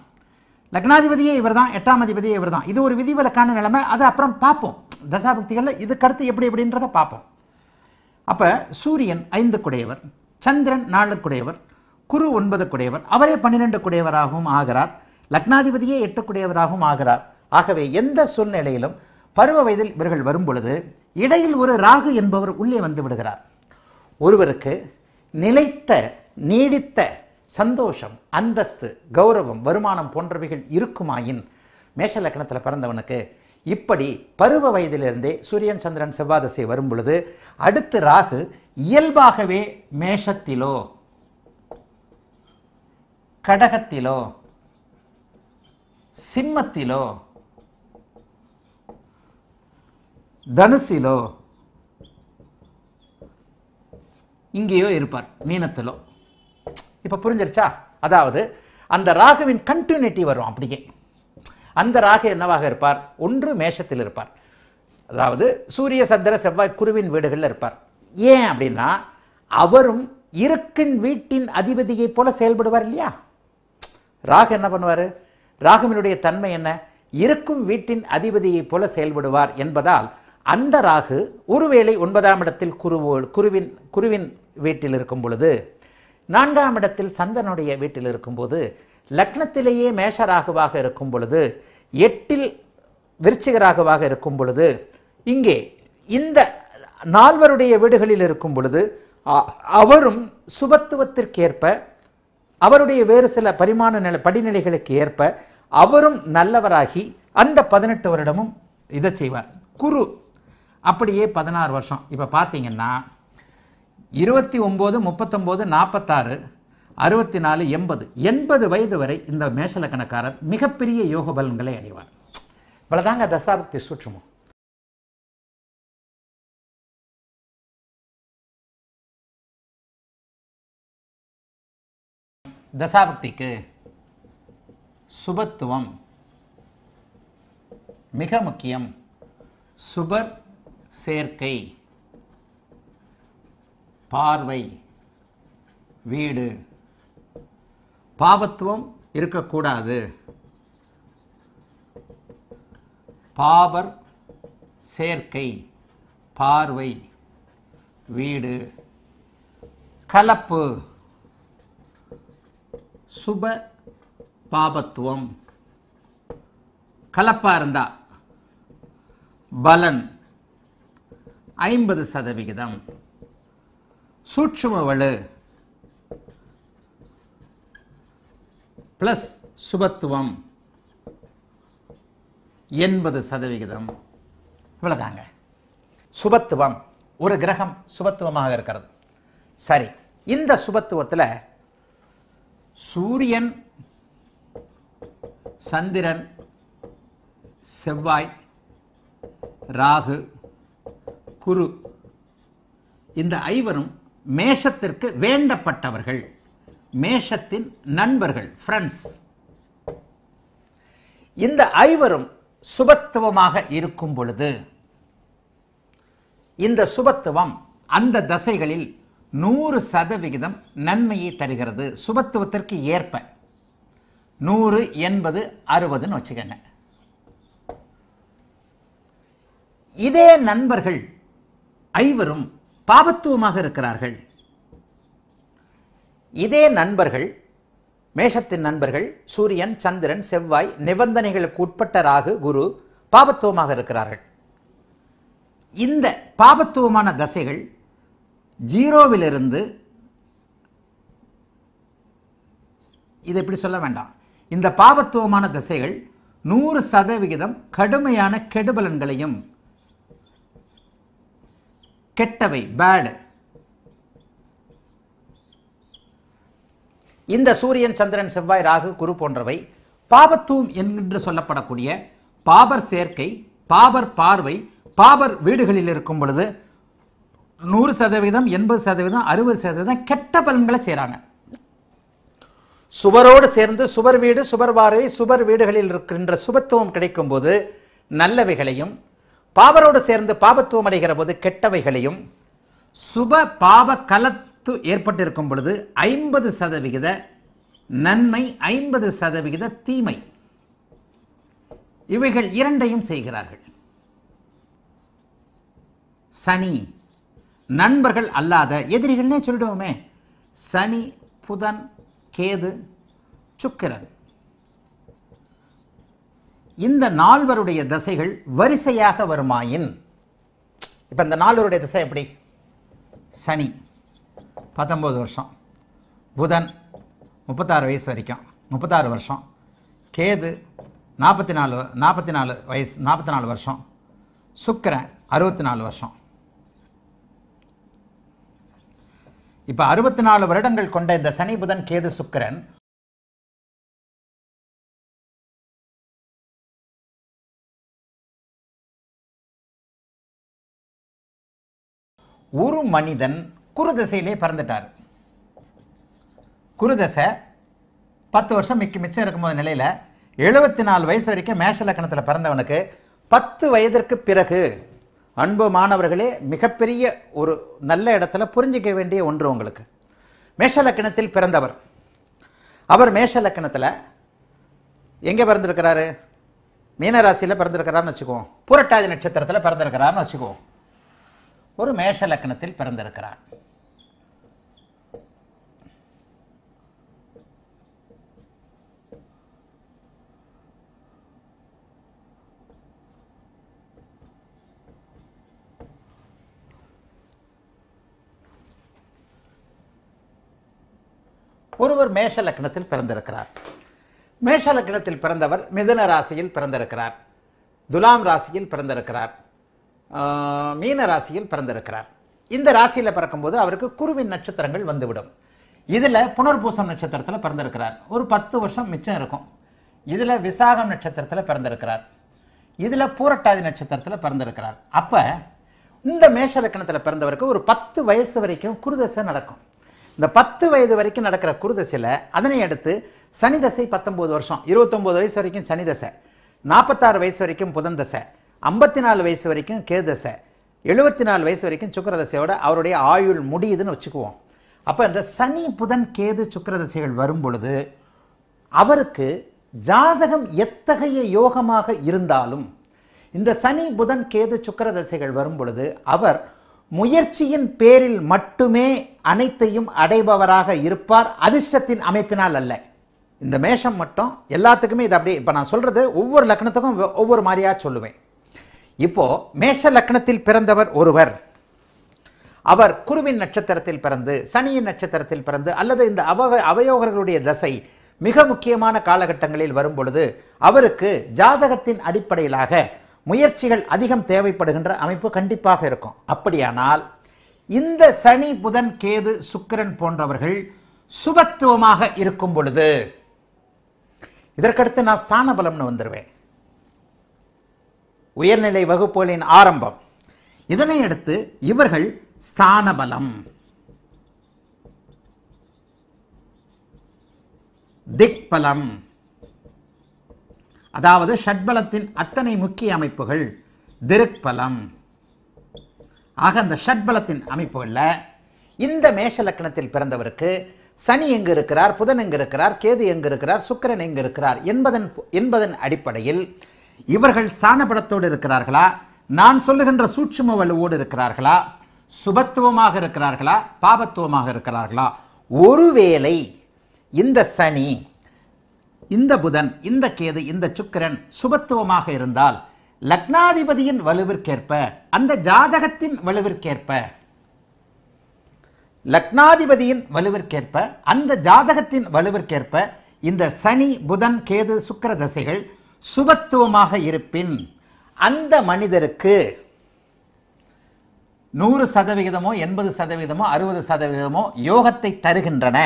லக்னாதிபதியே இவர் தான் எட்டாம் அதிபதியே இவர் தான் இது ஒரு விதிவிலக்கான நிலைமை. அது அப்புறம் பார்ப்போம். தசாபக்திகளில் இதுக்கடுத்து எப்படி எப்படின்றத பார்ப்போம். அப்போ சூரியன் ஐந்து குடையவர் சந்திரன் நாலு குடையவர் குரு ஒன்பது குடையவர் அவரே பன்னிரெண்டு குடையவராகவும் ஆகிறார் லக்னாதிபதியே எட்டு குடையவராகவும் ஆகிறார். ஆகவே எந்த சூழ்நிலையிலும் பருவ வயதில் இவர்கள் வரும் பொழுது இடையில் ஒரு ராகு என்பவர் உள்ளே வந்து விடுகிறார். ஒருவருக்கு நிலைத்த நீடித்த சந்தோஷம் அந்தஸ்து கௌரவம் வருமானம் போன்றவைகள் இருக்குமாயின் மேஷ லக்னத்தில் பிறந்தவனுக்கு இப்படி பருவ வயதிலிருந்தே சூரியன் சந்திரன் செவ்வாதசை வரும் பொழுது அடுத்து ராகு இயல்பாகவே மேஷத்திலோ கடகத்திலோ சிம்மத்திலோ தனுசிலோ இங்கேயோ இருப்பார் மீனத்திலோ. இப்போ புரிஞ்சிருச்சா? அதாவது அந்த ராகுவின் கண்டினியூட்டி வரும் அப்படியே. அந்த ராகு என்னவாக இருப்பார்? ஒன்று மேஷத்தில் இருப்பார். அதாவது சூரிய சந்திர செவ்வாய் குருவின் வீடுகளில் இருப்பார். ஏன் அப்படின்னா அவரும் இருக்கின் வீட்டின் அதிபதியைப் போல செயல்படுவார் இல்லையா? ராகு என்ன பண்ணுவார்? ராகுவினுடைய தன்மை என்ன? இருக்கும் வீட்டின் அதிபதியைப் போல செயல்படுவார் என்பதால் அந்த ராகு ஒருவேளை ஒன்பதாம் இடத்தில் குருவோ குருவின் குருவின் வீட்டில் இருக்கும் பொழுது நான்காம் இடத்தில் சந்தனுடைய வீட்டில் இருக்கும்போது லக்னத்திலேயே மேஷ ராகுவாக இருக்கும் பொழுது எட்டில் விருச்சிக ராகுவாக இருக்கும் பொழுது இங்கே இந்த நால்வருடைய வீடுகளில் இருக்கும் பொழுது அ- அவரும் சுபத்துவத்திற்கேற்ப அவருடைய வேறு சில பரிமாண நில படிநிலைகளுக்கு ஏற்ப அவரும் நல்லவராகி அந்த பதினெட்டு வருடமும் இதை செய்வார். குரு அப்படியே பதினாறு வருஷம். இப்போ பார்த்தீங்கன்னா இருபத்தி ஒம்பது முப்பத்தொம்போது நாற்பத்தாறு அறுபத்தி நாலு எண்பது எண்பது வயது வரை இந்த மேஷலக்கணக்காரர் மிகப்பெரிய யோக பலன்களை அடைவார். இவ்வளோதாங்க தசாபக்தி சுற்றுமோ தசாபக்திக்கு சுபத்துவம் மிக முக்கியம். சுபர் சேர்க்கை பார்வை வீடு பாபத்துவம் இருக்கக்கூடாது. பாபர் சேர்க்கை பார்வை வீடு கலப்பு. சுப பாபத்துவம். கலப்பாக இருந்தா பலன் ஐம்பது சதவிகிதம். சூட்சும வலு பிளஸ் சுபத்துவம் எண்பது சதவிகிதம். இவ்வளவுதாங்க. சுபத்துவம் ஒரு கிரகம் சுபத்துவமாக இருக்கிறது. சரி இந்த சுபத்துவத்தில் சூரியன் சந்திரன் செவ்வாய் ராகு குரு இந்த ஐவரும் மேஷத்திற்கு வேண்டப்பட்டவர்கள். மேஷத்தின் நண்பர்கள் ஃப்ரெண்ட்ஸ் இந்த ஐவரும் சுபத்துவமாக இருக்கும் பொழுது இந்த சுபத்துவம் அந்த தசைகளில் நூறு சதவிகிதம் நன்மையை தருகிறது. சுபத்துவத்திற்கு ஏற்ப நூறு எண்பது அறுபதுன்னு வச்சுக்கோங்க. இதே நண்பர்கள் ஐவரும் பாபத்துவமாக இருக்கிறார்கள். இதே நண்பர்கள் மேஷத்தின் நண்பர்கள் சூரியன் சந்திரன் செவ்வாய் நிபந்தனைகளுக்கு உட்பட்ட ராகு குரு பாபத்துவமாக இருக்கிறார்கள். இந்த பாபத்துவமான தசைகள் ஜீரோவிலிருந்து இதை இப்படி சொல்ல வேண்டாம். இந்த பாபத்துவமான திசைகள் நூறு சதவிகிதம் கடுமையான கெடுபலன்களையும் கெட்டவை பேடு இந்த சூரியன் சந்திரன் செவ்வாய் ராகு குரு போன்றவை பாபத்துவம் என்று சொல்லப்படக்கூடிய பாபர் சேர்க்கை பாபர் பார்வை பாபர் வீடுகளில் இருக்கும் பொழுது நூறு சதவீதம் எண்பது சதவீதம் அறுபது சதவீதம் கெட்ட பலன்களை செய்கிறாங்க சுவரோடு சேர்ந்து சுவர் வீடு சுவர் பார்வை சுவர் வீடுகளில் இருக்கின்ற சுபத்துவம் கிடைக்கும் போது நல்லவைகளையும் பாபரோடு சேர்ந்து பாபத்துவம் அடைகிற போது கெட்டவைகளையும் சுப பாப கல ஆபத்து ஏற்பட்டிருக்கும் பொழுது ஐம்பது சதவிகித நன்மை ஐம்பது சதவிகித தீமை. இவைகள் இரண்டையும் செய்கிறார்கள். சனி நண்பர்கள் அல்லாத எதிரிகள்னே சொல்லிடுவோமே சனி புதன் கேது சுக்கிரன். இந்த நால்வருடைய தசைகள் வரிசையாக வருமாயின். இப்போ இந்த நால்வருடைய திசை எப்படி? சனி. பத்தொம்பது வருஷம். புதன் முப்பத்தாறு வயசு வரைக்கும். முப்பத்தாறு வருஷம். கேது நாற்பத்தி நாலு நாற்பத்தி நாலு வயசு நாற்பத்தி நாலு வருஷம். சுக்கிரன் அறுபத்தி நாலு வருஷம். இப்போ அறுபத்தி நாலு வருடங்கள் கொண்ட இந்த சனி புதன் கேது சுக்கிரன் ஒரு மனிதன் குருதசையிலே பிறந்துட்டார். குருதசை பத்து வருஷம் மிக்க மிச்சம் இருக்கும்போது நிலையில் எழுபத்தி நாலு வயசு வரைக்கும் மேஷ லக்கணத்தில் பிறந்தவனுக்கு பத்து வயதிற்கு பிறகு அன்பு மாணவர்களே மிகப்பெரிய ஒரு நல்ல இடத்துல புரிஞ்சிக்க வேண்டிய ஒன்று உங்களுக்கு. மேஷ லக்கணத்தில் பிறந்தவர். அவர் மேஷ லக்கணத்தில் எங்கே பிறந்திருக்கிறாரு? மீனராசியில் பிறந்திருக்கிறான்னு வச்சுக்குவோம். புரட்டாதி நட்சத்திரத்தில் பிறந்திருக்கிறான்னு வச்சுக்குவோம். ஒரு மேஷ லக்கணத்தில் பிறந்திருக்கிறார். ஒருவர் மேஷ லக்னத்தில் பிறந்திருக்கிறார். மேஷ லக்னத்தில் பிறந்தவர் மிதுன ராசியில் பிறந்திருக்கிறார். துலாம் ராசியில் பிறந்திருக்கிறார். மீன ராசியில் பிறந்திருக்கிறார். இந்த ராசியில் பிறக்கும்போது அவருக்கு குருவின் நட்சத்திரங்கள் வந்துவிடும். இதில் புனர்பூசம் நட்சத்திரத்தில் பிறந்திருக்கிறார். ஒரு பத்து வருஷம் மிச்சம் இருக்கும். இதில் விசாகம் நட்சத்திரத்தில் பிறந்திருக்கிறார். இதில் பூரட்டாதி நட்சத்திரத்தில் பிறந்திருக்கிறார். அப்போ இந்த மேஷ லக்கணத்தில் பிறந்தவருக்கு ஒரு பத்து வயசு வரைக்கும் குருதசை நடக்கும். இந்த பத்து வயது வரைக்கும் நடக்கிற குருதசையில் அதனை அடுத்து சனி தசை பத்தொம்போது வருஷம். இருபத்தொம்போது வயசு வரைக்கும் சனி தசை நாற்பத்தாறு வயசு வரைக்கும் புதன் தசை ஐம்பத்தி நாலு வயசு வரைக்கும் கேதசை எழுபத்தி நாலு வயசு வரைக்கும் சுக்கரதசையோட அவருடைய ஆயுள் முடியுதுன்னு வச்சுக்குவோம். அப்போ இந்த சனி புதன் கேது சுக்கரதசைகள் வரும் பொழுது அவருக்கு ஜாதகம் எத்தகைய யோகமாக இருந்தாலும் இந்த சனி புதன் கேது சுக்கரதசைகள் வரும் பொழுது அவர் முயற்சியின் பேரில் மட்டுமே அனைத்தையும் அடைபவராக இருப்பார் அதிர்ஷ்டத்தின் அமைப்பினால் அல்ல. இந்த மேஷம் மட்டும் எல்லாத்துக்குமே இது அப்படியே இப்போ நான் சொல்கிறது ஒவ்வொரு லக்னத்துக்கும் ஒவ்வொரு மாதிரியா சொல்லுவேன். இப்போது மேஷ லக்னத்தில் பிறந்தவர் ஒருவர். அவர் குருவின் நட்சத்திரத்தில் பிறந்து சனியின் நட்சத்திரத்தில் பிறந்து அல்லது இந்த அவக அவயோகர்களுடைய தசை மிக முக்கியமான காலகட்டங்களில் வரும் பொழுது அவருக்கு ஜாதகத்தின் அடிப்படையிலாக முயற்சிகள் அதிகம் தேவைப்படுகின்ற அமைப்பு கண்டிப்பாக இருக்கும். அப்படியானால் இந்த சனி புதன் கேது சுக்கிரன் போன்றவர்கள் சுபத்துவமாக இருக்கும் பொழுது இதற்கடுத்து நான் ஸ்தான பலம்னு வந்துடுவேன் உயர்நிலை வகுப்புகளின் ஆரம்பம். இதனை அடுத்து இவர்கள் ஸ்தான பலம் திக்பலம். அதாவது ஷட்பலத்தின் அத்தனை முக்கிய அமைப்புகள் திருக்பலம். ஆக அந்த ஷட்பலத்தின் அமைப்புகளில் இந்த மேஷ லக்கணத்தில் பிறந்தவருக்கு சனி எங்கு இருக்கிறார் புதன் எங்கு இருக்கிறார் கேது எங்கு இருக்கிறார் சுக்கிரன் எங்கு இருக்கிறார் என்பதன் என்பதன் அடிப்படையில் இவர்கள் ஸ்தானபலத்தோடு இருக்கிறார்களா? நான் சொல்லுகின்ற சூட்சும வலுவோடு இருக்கிறார்களா? சுபத்துவமாக இருக்கிறார்களா? பாபத்துவமாக இருக்கிறார்களா? ஒருவேளை இந்த சனி இந்த புதன் இந்த கேது இந்த சுக்கிரன் சுபத்துவமாக இருந்தால் லக்னாதிபதியின் வலுவிற்கேற்ப அந்த ஜாதகத்தின் வலுவிற்கேற்ப லக்னாதிபதியின் வலுவிற்கேற்ப அந்த ஜாதகத்தின் வலுவிற்கேற்ப இந்த சனி புதன் கேது சுக்கிர தசைகள் சுபத்துவமாக இருப்பின் அந்த மனிதருக்கு நூறு சதவிகிதமோ எண்பது சதவீதமோ அறுபது சதவீதமோ யோகத்தை தருகின்றன.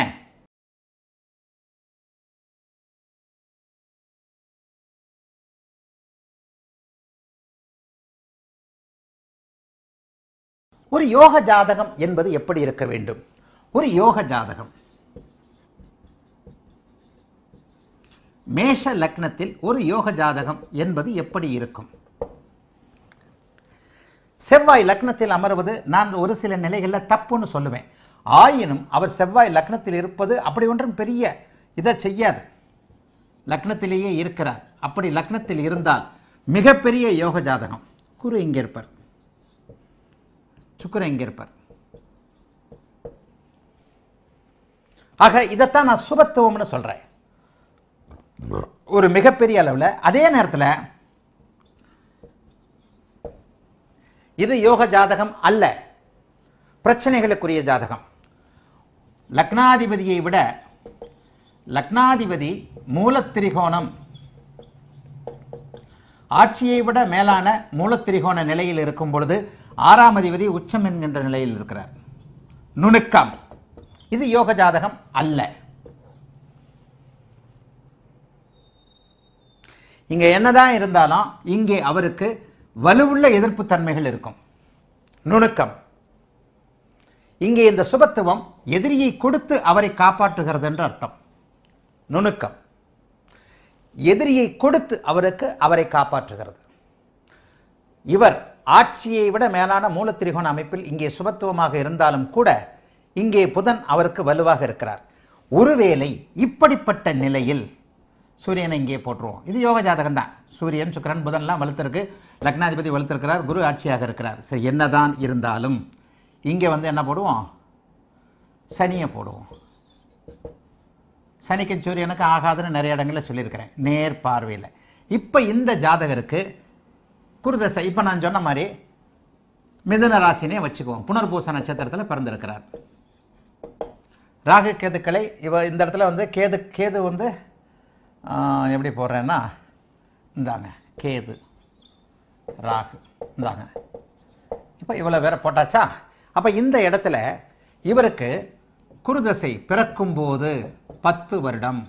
ஒரு யோக ஜாதகம் என்பது எப்படி இருக்க வேண்டும்? ஒரு யோக ஜாதகம். மேஷ லக்னத்தில் ஒரு யோக ஜாதகம் என்பது எப்படி இருக்கும்? செவ்வாய் லக்னத்தில் அமர்வது நான் ஒரு சில நிலைகளில் தப்புன்னு சொல்லுவேன். ஆயினும் அவர் செவ்வாய் லக்னத்தில் இருப்பது அப்படி ஒன்றும் பெரிய இதை செய்யாது. லக்னத்திலேயே இருக்கிறார். அப்படி லக்னத்தில் இருந்தால் மிகப்பெரிய யோக ஜாதகம். குரு இங்கே இருப்பார். சுக்கரன் எங்கே இருப்பார். ஆக இதைத்தான் நான் சுபத்துவம்னு சொல்கிறேன் ஒரு மிகப்பெரிய அளவில் அதே நேரத்தில் இது யோக ஜாதகம் அல்ல. பிரச்சனைகளுக்குரிய ஜாதகம். லக்னாதிபதியை விட லக்னாதிபதி மூலத்திரிகோணம். ஆட்சியை விட மேலான மூலத்திரிகோண நிலையில் இருக்கும் பொழுது ஆறாம் அதிபதி உச்சம் என்கின்ற நிலையில் இருக்கிறார். நுணுக்கம். இது யோக ஜாதகம் அல்ல. இங்கே என்னதான் இருந்தாலும் இங்கே அவருக்கு வலுவுள்ள எதிர்ப்பு தன்மைகள் இருக்கும். நுணுக்கம். இங்கே இந்த சுபத்துவம் எதிரியை கொடுத்து அவரை காப்பாற்றுகிறது என்று அர்த்தம். நுணுக்கம். எதிரியை கொடுத்து அவருக்கு அவரை காப்பாற்றுகிறது. இவர் ஆட்சியை விட மேலான மூலத்திரிகோண அமைப்பில் இங்கே சுபத்துவமாக இருந்தாலும் கூட இங்கே புதன் அவருக்கு வலுவாக இருக்கிறார். ஒருவேளை இப்படிப்பட்ட நிலையில் சூரியனை இங்கே போட்டுருவோம் இது யோக ஜாதகம் தான். சூரியன் சுக்கிரன் புதன்லாம் வலுத்திருக்கு. லக்னாதிபதி வலுத்திருக்கிறார். குரு ஆட்சியாக இருக்கிறார். சரி என்னதான் இருந்தாலும் இங்கே வந்து என்ன போடுவோம்? சனியை போடுவோம். சனிக்கும் சூரியனுக்கு ஆகாதுன்னு நிறைய இடங்களில் சொல்லியிருக்கிறேன். நேர் பார்வையில். இப்போ இந்த ஜாதகருக்கு குருதசை இப்போ நான் சொன்ன மாதிரி மிதுன ராசினே வச்சுக்குவோம். புனர்பூச நட்சத்திரத்தில் பிறந்திருக்கிறார். ராகு கேதுக்களை இவ இந்த இடத்துல வந்து கேது கேது வந்து எப்படி போடுறேன்னா இந்தாங்க கேது ராகு இந்தாங்க. இப்போ இவ்வளோ வேற போட்டாச்சா? அப்போ இந்த இடத்துல இவருக்கு குருதசை பிறக்கும்போது பத்து வருடம்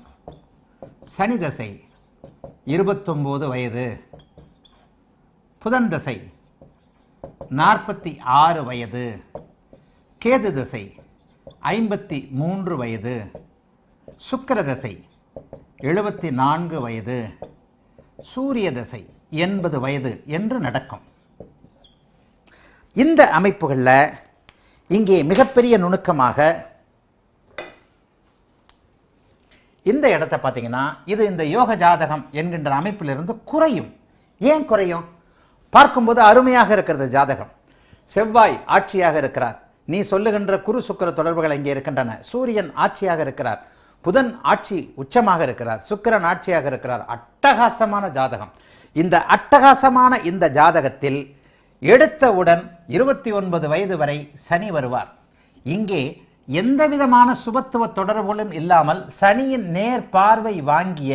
சனி தசை இருபத்தொம்போது வயது. புதன்தசை. நாற்பத்தி ஆறு வயது. கேது தசை ஐம்பத்தி மூன்று வயது. சுக்கரதசை எழுபத்தி நான்கு வயது. சூரிய தசை எண்பது வயது என்று நடக்கும். இந்த அமைப்புகளில் இங்கே மிகப்பெரிய நுணுக்கமாக இந்த இடத்த பார்த்தீங்கன்னா இது இந்த யோக ஜாதகம் என்கின்ற அமைப்பிலிருந்து குறையும். ஏன் குறையும்? பார்க்கும்போது அருமையாக இருக்கிறது ஜாதகம். செவ்வாய் ஆட்சியாக இருக்கிறார். நீ சொல்லுகின்ற குரு சுக்கிர தொடர்புகள் இங்கே இருக்கின்றன. சூரியன் ஆட்சியாக இருக்கிறார். புதன் ஆட்சி உச்சமாக இருக்கிறார். சுக்கிரன் ஆட்சியாக இருக்கிறார். அட்டகாசமான ஜாதகம். இந்த அட்டகாசமான இந்த ஜாதகத்தில் எடுத்தவுடன் இருபத்தி ஒன்பது வயது வரை சனி வருவார். இங்கே எந்த விதமான சுபத்துவ தொடர்புகளும் இல்லாமல் சனியின் நேர் பார்வை வாங்கிய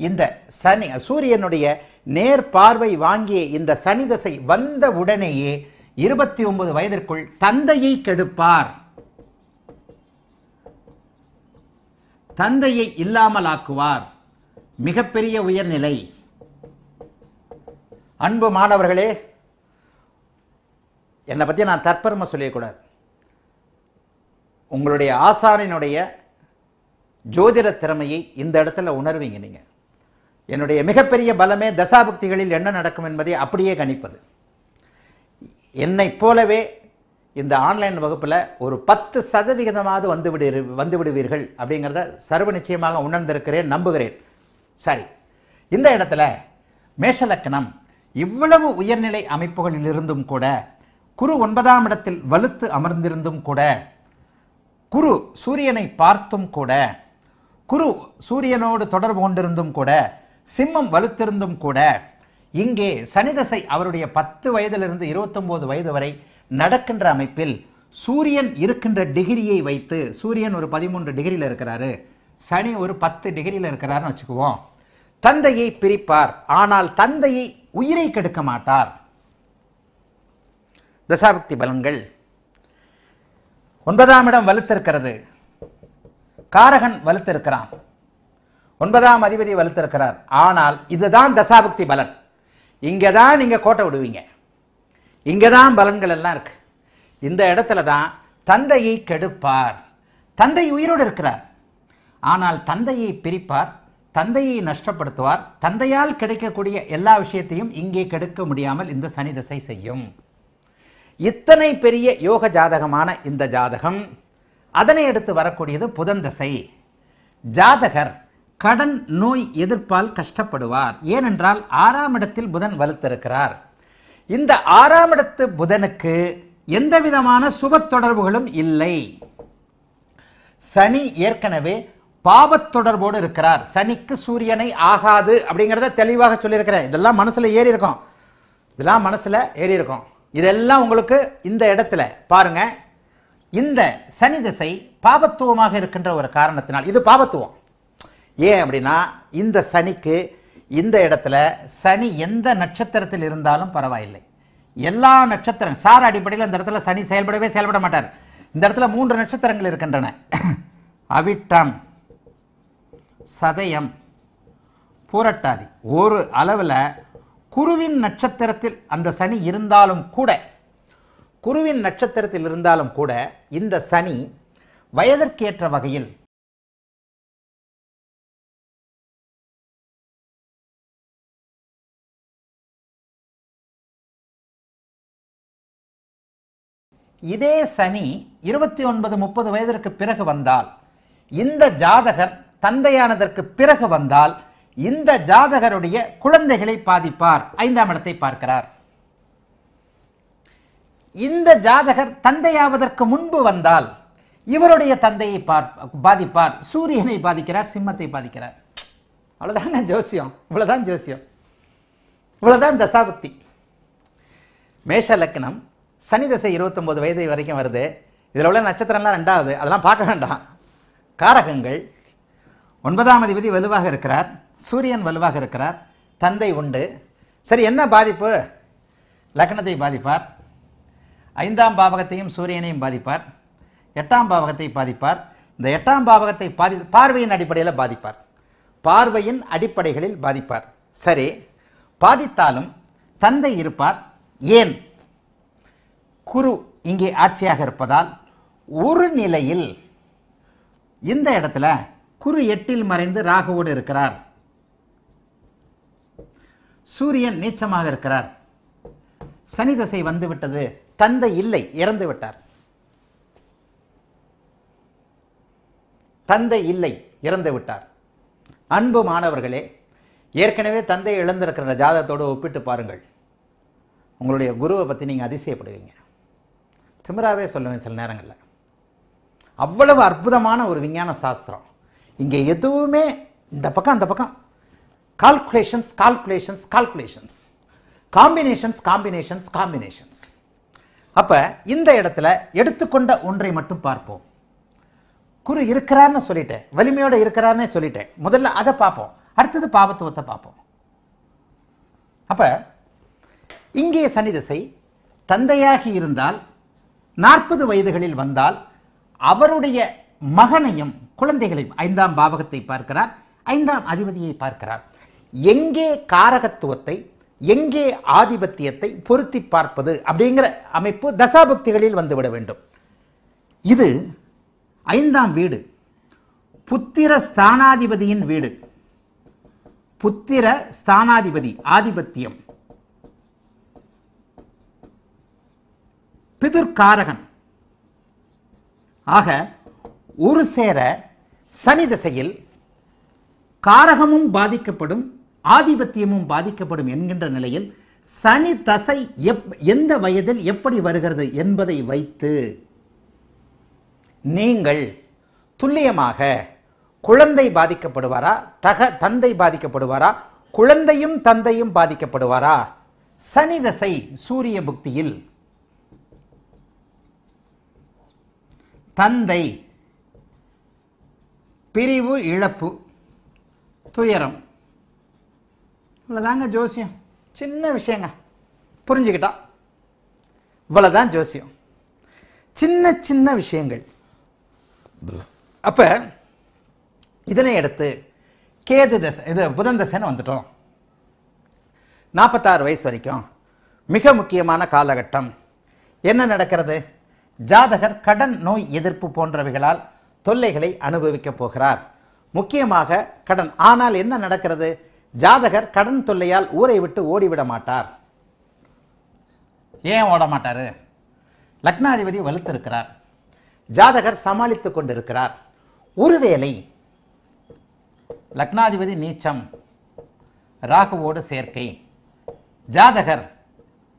இந்த சனி சூரியனுடைய நேர் பார்வை வாங்கிய இந்த சனி தசை வந்த உடனேயே இருபத்தி ஒன்பது வயதிற்குள் தந்தையை கெடுப்பார். தந்தையை இல்லாமலாக்குவார். மிகப்பெரிய உயர்நிலை. அன்பு மாணவர்களே என்னை பற்றி நான் தற்பெருமை சொல்லிடக்கூடாது உங்களுடைய ஆசானினுடைய ஜோதிட திறமையை இந்த இடத்துல உணர்வீங்க நீங்கள் என்னுடைய மிகப்பெரிய பலமே தசாபக்திகளில் என்ன நடக்கும் என்பதை அப்படியே கணிப்பது. என்னைப் போலவே இந்த ஆன்லைன் வகுப்பில் ஒரு பத்து சதவிகிதமாவது வந்துவிடு வந்து விடுவீர்கள் அப்படிங்கிறத சர்வ நிச்சயமாக உணர்ந்திருக்கிறேன் நம்புகிறேன். சரி இந்த இடத்துல மேஷலக்கணம் இவ்வளவு உயர்நிலை அமைப்புகளில் இருந்தும் கூட குரு ஒன்பதாம் இடத்தில் வலுத்து அமர்ந்திருந்தும் கூட குரு சூரியனை பார்த்தும் கூட குரு சூரியனோடு தொடர்பு கொண்டிருந்தும் கூட சிம்மம் வலுத்திருந்தும் கூட இங்கே சனிதசை அவருடைய பத்து வயதிலிருந்து இருபத்தொம்போது வயது வரை நடக்கின்ற அமைப்பில் சூரியன் இருக்கின்ற டிகிரியை வைத்து சூரியன் ஒரு பதிமூன்று டிகிரியில் இருக்கிறாரு சனி ஒரு பத்து டிகிரியில் இருக்கிறாருன்னு வச்சுக்குவோம். தந்தையை பிரிப்பார் ஆனால் தந்தையை உயிரை கெடுக்க மாட்டார். தசாபக்தி பலன்கள். ஒன்பதாம் இடம் வலுத்திருக்கிறது. காரகன் வலுத்திருக்கிறான். ஒன்பதாம் அதிபதி வலுத்திருக்கிறார். ஆனால் இதுதான் தசாபக்தி பலன். இங்கே தான் நீங்கள் கோட்டை விடுவீங்க. இங்கே தான் பலன்கள் எல்லாம் இருக்கு. இந்த இடத்துல தான் தந்தையை கெடுப்பார். தந்தை உயிரோடு இருக்கிறார். ஆனால் தந்தையை பிரிப்பார் தந்தையை நஷ்டப்படுத்துவார் தந்தையால் கிடைக்கக்கூடிய எல்லா விஷயத்தையும் இங்கே கெடுக்க முடியாமல் இந்த சனி திசை செய்யும். இத்தனை பெரிய யோக ஜாதகமான இந்த ஜாதகம் அதனை அடுத்து வரக்கூடியது புதன் தசை. ஜாதகர் கடன் நோய் எதிர்ப்பால் கஷ்டப்படுவார். ஏனென்றால் ஆறாம் இடத்தில் புதன் வலுத்திருக்கிறார். இந்த ஆறாம் இடத்து புதனுக்கு எந்த விதமான சுப தொடர்புகளும் இல்லை. சனி ஏற்கனவே பாவத் தொடர்போடு இருக்கிறார். சனிக்கு சூரியனை ஆகாது அப்படிங்கிறத தெளிவாக சொல்லியிருக்கிறேன். இதெல்லாம் மனசில் ஏறி இருக்கும். இதெல்லாம் மனசில் ஏறி இருக்கும். இதெல்லாம் உங்களுக்கு இந்த இடத்துல பாருங்க. இந்த சனி திசை பாபத்துவமாக இருக்கின்ற ஒரு காரணத்தினால் இது பாபத்துவம். ஏன் அப்படின்னா இந்த சனிக்கு இந்த இடத்துல சனி எந்த நட்சத்திரத்தில் இருந்தாலும் பரவாயில்லை. எல்லா நட்சத்திரம் சார் அடிப்படையில் இந்த இடத்துல சனி செயல்படவே செயல்பட மாட்டார். இந்த இடத்துல மூன்று நட்சத்திரங்கள் இருக்கின்றன. அவிட்டம் சதயம் பூரட்டாதி. ஒரு அளவில் குருவின் நட்சத்திரத்தில் அந்த சனி இருந்தாலும் கூட குருவின் நட்சத்திரத்தில் இருந்தாலும் கூட இந்த சனி வயதிற்கேற்ற வகையில் இதே சனி இருபத்தி ஒன்பது முப்பது வயதிற்கு பிறகு வந்தால் இந்த ஜாதகர் தந்தையானதற்கு பிறகு வந்தால் இந்த ஜாதகருடைய குழந்தைகளை பாதிப்பார். ஐந்தாம் இடத்தை பார்க்கிறார். இந்த ஜாதகர் தந்தையாவதற்கு முன்பு வந்தால் இவருடைய தந்தையை பார் பாதிப்பார். சூரியனை பாதிக்கிறார் சிம்மத்தை பாதிக்கிறார். அவ்வளவுதாங்க ஜோசியம். இவ்வளவுதான் ஜோசியம். இவ்வளவுதான் தசாபக்தி. மேஷ லக்னம் சனி தசை இருபத்தொம்போது வயது வரைக்கும் வருது. இதில் உள்ள நட்சத்திரம்லாம் ரெண்டாவது. அதெல்லாம் பார்க்க வேண்டாம். காரகங்கள். ஒன்பதாம் அதிபதி வலுவாக இருக்கிறார். சூரியன் வலுவாக இருக்கிறார். தந்தை உண்டு. சரி என்ன பாதிப்பு? லக்னத்தை பாதிப்பார். ஐந்தாம் பாவகத்தையும் சூரியனையும் பாதிப்பார். எட்டாம் பாவகத்தை பாதிப்பார். இந்த எட்டாம் பாவகத்தை பாதி பார்வையின் அடிப்படையில் பாதிப்பார். பார்வையின் அடிப்படைகளில் பாதிப்பார். சரி பாதித்தாலும் தந்தை இருப்பார். ஏன்? குரு இங்கே ஆட்சியாக இருப்பதால் ஒரு நிலையில் இந்த இடத்துல குரு எட்டில் மறைந்து ராகுவோடு இருக்கிறார். சூரியன் நீச்சமாக இருக்கிறார். சனி தசை வந்துவிட்டது. தந்தை இல்லை இறந்து விட்டார். தந்தை இல்லை இறந்து விட்டார். அன்பு மாணவர்களே ஏற்கனவே தந்தை இழந்திருக்கிற ஜாதகத்தோடு ஒப்பிட்டு பாருங்கள். உங்களுடைய குருவை பற்றி நீங்கள் அதிசயப்படுவீங்க. திமிராவே சொல்லுவேன் சில நேரங்களில். அவ்வளவு அற்புதமான ஒரு விஞ்ஞான சாஸ்திரம். இங்கே எதுவுமே இந்த பக்கம் அந்த பக்கம். Calculations calculations calculations combinations combinations combinations அப்ப இந்த இடத்துல எடுத்துக்கொண்ட ஒன்றை மட்டும் பார்ப்போம். குரு இருக்கிறார்னு சொல்லிட்டேன். வலிமையோட இருக்கிறார்னே சொல்லிட்டேன். முதல்ல அதை பார்ப்போம். அடுத்தது பாபத்துவத்தை பார்ப்போம். அப்ப இங்கே சனி திசை தந்தையாகி இருந்தால் நாற்பது வயதுகளில் வந்தால் அவருடைய மகனையும் குழந்தைகளையும் ஐந்தாம் பாவகத்தை பார்க்கிறார். ஐந்தாம் அதிபதியை பார்க்கிறார். எங்கே காரகத்துவத்தை எங்கே ஆதிபத்தியத்தை பொருத்தி பார்ப்பது அப்படிங்கிற அமைப்பு தசாபக்திகளில் வந்துவிட வேண்டும். இது ஐந்தாம் வீடு. புத்திர ஸ்தானாதிபதியின் வீடு. புத்திர ஸ்தானாதிபதி ஆதிபத்தியம். பிதுர்காரகன் ஆக ஒரு சேர சனி திசையில் காரகமும் பாதிக்கப்படும் ஆதிபத்தியமும் பாதிக்கப்படும் என்கின்ற நிலையில் சனி தசை எப் எந்த வயதில் எப்படி வருகிறது என்பதை வைத்து நீங்கள் துல்லியமாக குழந்தை பாதிக்கப்படுவாரா தக தந்தை பாதிக்கப்படுவாரா குழந்தையும் தந்தையும் பாதிக்கப்படுவாரா? சனி தசை சூரிய புக்தியில் தந்தை. பிரிவு இழப்பு துயரம். இவ்வளோதாங்க ஜோசியம். சின்ன விஷயங்க. புரிஞ்சுக்கிட்டா? இவ்வளோதான் ஜோசியம். சின்ன சின்ன விஷயங்கள். அப்போ இதனை அடுத்து கேது தசை இது புதன் தசைன்னு வந்துட்டோம். நாற்பத்தாறு வயசு வரைக்கும் மிக முக்கியமான காலகட்டம். என்ன நடக்கிறது? ஜாதகர் கடன் நோய் எதிர்ப்பு போன்றவைகளால் தொல்லைகளை அனுபவிக்கப் போகிறார். முக்கியமாக கடன். ஆனால் என்ன நடக்கிறது? ஜாதகர் கடன் தொல்லையால் ஊரை விட்டு ஓடிவிட மாட்டார். ஏன் ஓட மாட்டார் லக்னாதிபதி வலுத்திருக்கிறார். ஜாதகர் சமாளித்துக் கொண்டிருக்கிறார். ஒருவேளை லக்னாதிபதி நீச்சம் ராகுவோடு சேர்க்கை. ஜாதகர்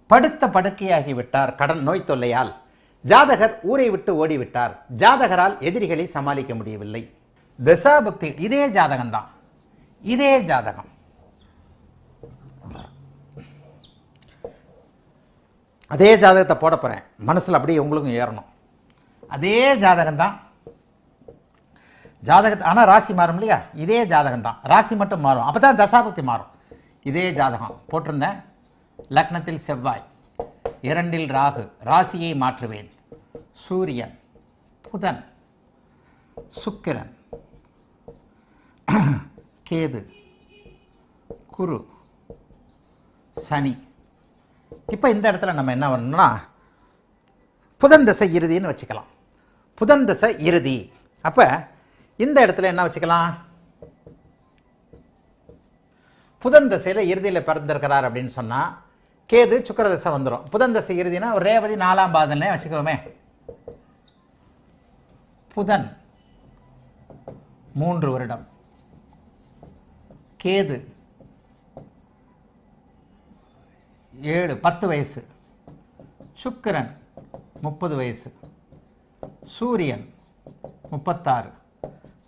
படுத்த படுக்கையாகிவிட்டார் கடன் நோய் தொல்லையால். ஜாதகர் ஊரை விட்டு ஓடிவிட்டார். ஜாதகரால் எதிரிகளை சமாளிக்க முடியவில்லை. தசாபக்தி இதே ஜாதகம்தான். இதே ஜாதகம். அதே ஜாதகத்தை போட போறேன். மனசுல அப்படியே உங்களுக்கும் ஏறணும். அதே ஜாதகம் தான் ஜாதகத்தை ஆனால் ராசி மாறும் இல்லையா? இதே ஜாதகம் தான் ராசி மட்டும் மாறும். அப்போ தான் தசாபக்தி மாறும். இதே ஜாதகம். போட்டிருந்தேன். லக்னத்தில் செவ்வாய் இரண்டில் ராகு. ராசியை மாற்றுவேன். சூரியன் புதன் சுக்கிரன் கேது குரு சனி. இப்போ இந்த இடத்துல நம்ம என்ன பண்ணணும்னா புதன் தசை இறுதின்னு வச்சுக்கலாம். புதன் தசை இறுதி. அப்போ இந்த இடத்துல என்ன வச்சுக்கலாம்? புதன் தசையில் இறுதியில் பிறந்திருக்கிறார் அப்படின்னு சொன்னால் கேது சுக்கிர தசை வந்துடும் புதன் தசை இறுதினா ஒரு ரேவதி நாலாம் பாதனே வச்சுக்கோமே. புதன். மூன்று வருடம். கேது. ஏழு பத்து வயசு. சுக்கிரன் முப்பது வயசு. சூரியன் முப்பத்தாறு.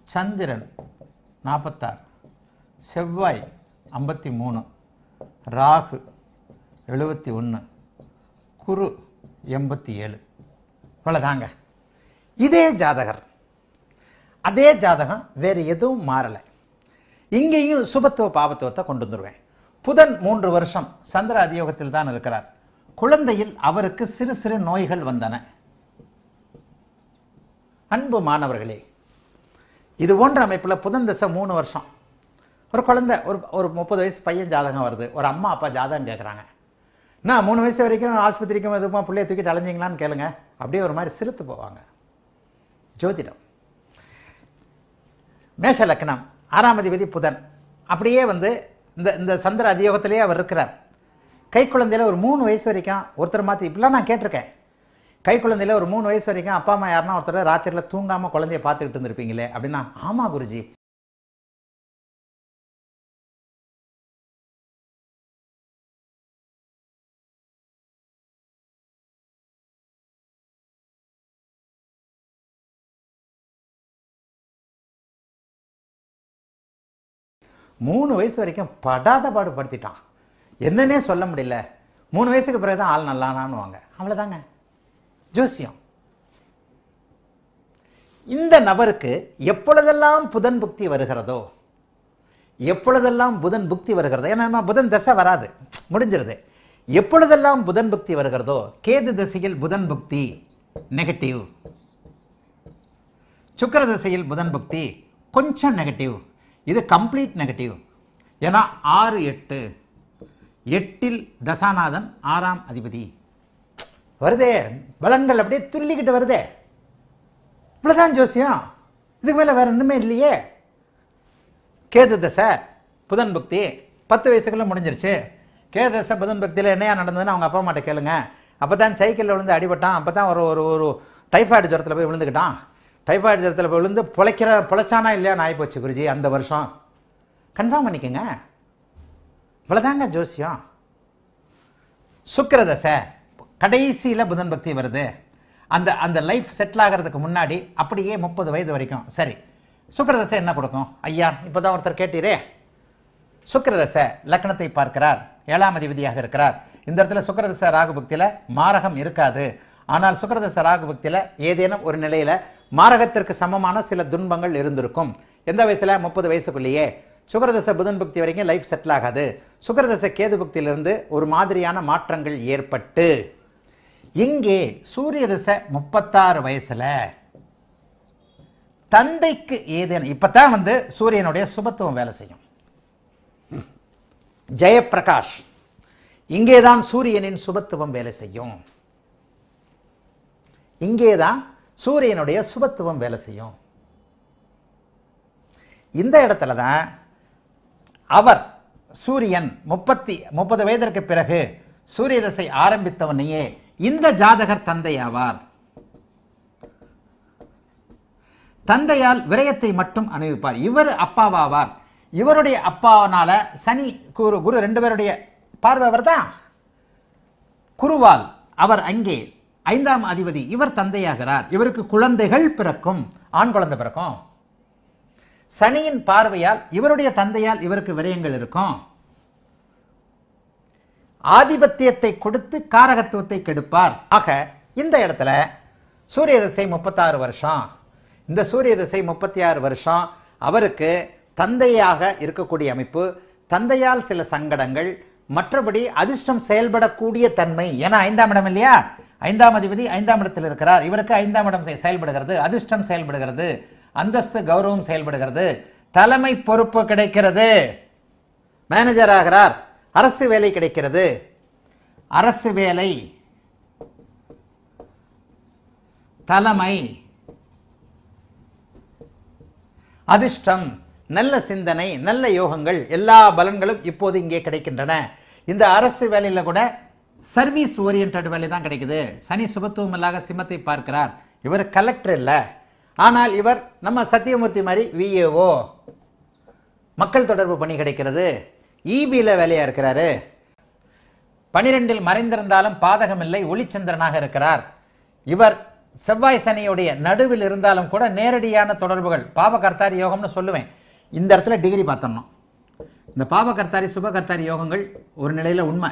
சந்திரன் நாற்பத்தாறு செவ்வாய் ஐம்பத்தி மூணு ராகு எழுபத்தி ஒன்று குரு எண்பத்தி ஏழு. இவ்வளோதாங்க இதே ஜாதகர். அதே ஜாதகம் வேறு எதுவும் மாறலை. இங்கேயும் சுபத்துவ பாபத்துவத்தை கொண்டு வந்துருவேன். புதன் மூன்று வருஷம் சந்திர அதியோகத்தில் தான் இருக்கிறார். குழந்தையில் அவருக்கு சிறு சிறு நோய்கள் வந்தன. அன்பு மாணவர்களே இது போன்ற அமைப்பில் புதன் தசை மூணு வருஷம். ஒரு குழந்தை ஒரு ஒரு முப்பது வயசு பையன் ஜாதகம் வருது. ஒரு அம்மா அப்பா ஜாதகம் கேட்குறாங்க நான் மூணு வயசு வரைக்கும் ஆஸ்பத்திரிக்கும் எதுவுமா பிள்ளைய தூக்கிட்டு அலைஞ்சிங்களான்னு கேளுங்க. அப்படியே ஒரு மாதிரி சிரித்து போவாங்க. ஜோதிடம். மேஷ லக்னம் ஆறாம் அதிபதி புதன். அப்படியே வந்து இந்த இந்த சந்திர அதியோகத்திலேயே அவர் இருக்கிறார். கை குழந்தையில் ஒரு மூணு வயசு வரைக்கும் ஒருத்தர் மாற்றி இப்படிலாம் நான் கேட்டிருக்கேன். கை குழந்தையில் ஒரு மூணு வயசு வரைக்கும் அப்பா அம்மா யாருன்னா ஒருத்தர் ராத்திரியில் தூங்காமல் குழந்தைய பார்த்துக்கிட்டு இருந்திருப்பீங்களே அப்படின்னா ஆமாம் குருஜி மூணு வயசு வரைக்கும் படாத பாடு படுத்திட்டான் என்னன்னே சொல்ல முடியல. மூணு வயசுக்கு பிறகு தான் ஆள் நல்லானான்னுவாங்க. அவ்வளோதாங்க ஜோசியம். இந்த நபருக்கு எப்பொழுதெல்லாம் புதன் புக்தி வருகிறதோ எப்பொழுதெல்லாம் புதன் புக்தி வருகிறதோ ஏன்னா நம்ம புதன் தசை வராது. முடிஞ்சிருது. எப்பொழுதெல்லாம் புதன் புக்தி வருகிறதோ கேது திசையில் புதன் புக்தி நெகட்டிவ் சுக்கிர திசையில் புதன் புக்தி கொஞ்சம் நெகட்டிவ் இது கம்ப்ளீட் நெகட்டிவ் ஏன்னா ஆறு எட்டு. எட்டில் தசாநாதன் ஆறாம் அதிபதி. வருதே. பலன்கள் அப்படியே துள்ளிக்கிட்டு வருதே. இவ்வளோதான் ஜோசியம். இதுக்கு மேலே வேற ஒன்றுமே இல்லையே. கேது தசை புதன் பக்தி. பத்து வயசுக்குள்ளே முடிஞ்சிருச்சு. கேது தசை புதன் பக்தியில் என்னையா நடந்ததுன்னு அவங்க அப்பா அம்மாட்ட கேளுங்க. அப்போ தான் சைக்கிளில் விழுந்து அடிபட்டான். அப்போ தான் ஒரு ஒரு ஒரு டைஃபாய்டு ஜுரத்தில் போய் விழுந்துக்கிட்டான். டைஃபாய்டு ஜலத்தில் விழுந்து பிழைக்கிற பிழைச்சானா இல்லையான்னு ஆகிப்போச்சு குருஜி அந்த வருஷம். கன்ஃபார்ம் பண்ணிக்கோங்க. இவ்வளோதாங்க ஜோசியம். சுக்கரதசை கடைசியில் புதன் பக்தி வருது. அந்த அந்த லைஃப் செட்டில் ஆகிறதுக்கு முன்னாடி அப்படியே முப்பது வயது வரைக்கும். சரி சுக்கரதசை என்ன கொடுக்கும்? ஐயா இப்போ தான் ஒருத்தர் கேட்டீரே. சுக்கிரதசை லக்னத்தை பார்க்கிறார். ஏழாம் அதிபதியாக இருக்கிறார். இந்த இடத்துல சுக்கிரதசை ராகு பக்தியில் மாரகம் இருக்காது. ஆனால் சுக்கரதசை ராகு பக்தியில் ஏதேனும் ஒரு நிலையில் மாரகத்திற்கு சமமான சில துன்பங்கள் இருந்திருக்கும். எந்த வயசில்? முப்பது வயசுக்குள்ளேயே. சுகரதசை புதன் பக்தி வரைக்கும் லைஃப் செட்டில் ஆகாது. சுகரதசை கேது பக்தியிலிருந்து ஒரு மாதிரியான மாற்றங்கள் ஏற்பட்டு. இங்கே சூரிய தசை முப்பத்தாறு வயசுல. தந்தைக்கு ஏதேனும் இப்போ தான் வந்து சூரியனுடைய சுபத்துவம் வேலை செய்யும். ஜெயப்பிரகாஷ் இங்கேதான் சூரியனின் சுபத்துவம் வேலை செய்யும். இங்கேதான் சூரியனுடைய சுபத்துவம் வேலை செய்யும். இந்த இடத்துல தான் அவர் சூரியன் முப்பத்தி முப்பது வயதிற்கு பிறகு சூரிய தசை ஆரம்பித்தவனையே இந்த ஜாதகர் தந்தையாவார் தந்தையால் விரயத்தை மட்டும் அணிவிப்பார் இவர் அப்பாவாவார். இவருடைய அப்பாவனால சனி குரு குரு ரெண்டு பேருடைய பார்வை அவர் தான் குருவால் அவர் அங்கே ஐந்தாம் அதிபதி இவர் தந்தையாகிறார். இவருக்கு குழந்தைகள் பிறக்கும். ஆண் குழந்தை பிறக்கும். சனியின் பார்வையால் இவருடைய தந்தையால் இவருக்கு விரயங்கள் இருக்கும். ஆதிபத்தியத்தை கொடுத்து காரகத்துவத்தை கெடுப்பார். ஆக இந்த இடத்துல சூரிய திசை முப்பத்தாறு வருஷம். இந்த சூரிய திசை முப்பத்தி ஆறு வருஷம் அவருக்கு தந்தையாக இருக்கக்கூடிய அமைப்பு தந்தையால் சில சங்கடங்கள் மற்றபடி அதிர்ஷ்டம் செயல்படக்கூடிய தன்மை. ஏன்னா ஐந்தாம் இடம் இல்லையா? ஐந்தாம் அதிபதி ஐந்தாம் இடத்தில் இருக்கிறார். இவருக்கு ஐந்தாம் இடம் செயல்படுகிறது. அதிர்ஷ்டம் செயல்படுகிறது. அந்தஸ்து கௌரவம் செயல்படுகிறது. தலைமை பொறுப்பு கிடைக்கிறது. மேனேஜர் ஆகிறார். அரசு வேலை கிடைக்கிறது. அரசு வேலை. தலைமை. அதிர்ஷ்டம். நல்ல சிந்தனை நல்ல யோகங்கள் எல்லா பலன்களும் இப்போது இங்கே கிடைக்கின்றன. இந்த அரசு வேலையில் கூட சர்வீஸ் ஓரியன்ட் வேலை தான் கிடைக்குது. சனி சுபத்துவம் இல்லாத சிம்மத்தை பார்க்கிறார். இவர் கலெக்டர் இல்லை. ஆனால் இவர் நம்ம சத்தியமூர்த்தி மாதிரி விஏஓ மக்கள் தொடர்பு பணி கிடைக்கிறது. இபியில் வேலையாக இருக்கிறாரு. பனிரெண்டில் மறைந்திருந்தாலும் பாதகமில்லை ஒளிச்சந்திரனாக இருக்கிறார். இவர் செவ்வாய் சனியுடைய நடுவில் இருந்தாலும் கூட நேரடியான தொடர்புகள் பாபகர்த்தாரி யோகம்னு சொல்லுவேன். இந்த இடத்துல டிகிரி பார்த்தோம்னோம் இந்த பாபகர்த்தாரி சுபகர்த்தாரி யோகங்கள் ஒரு நிலையில் உண்மை.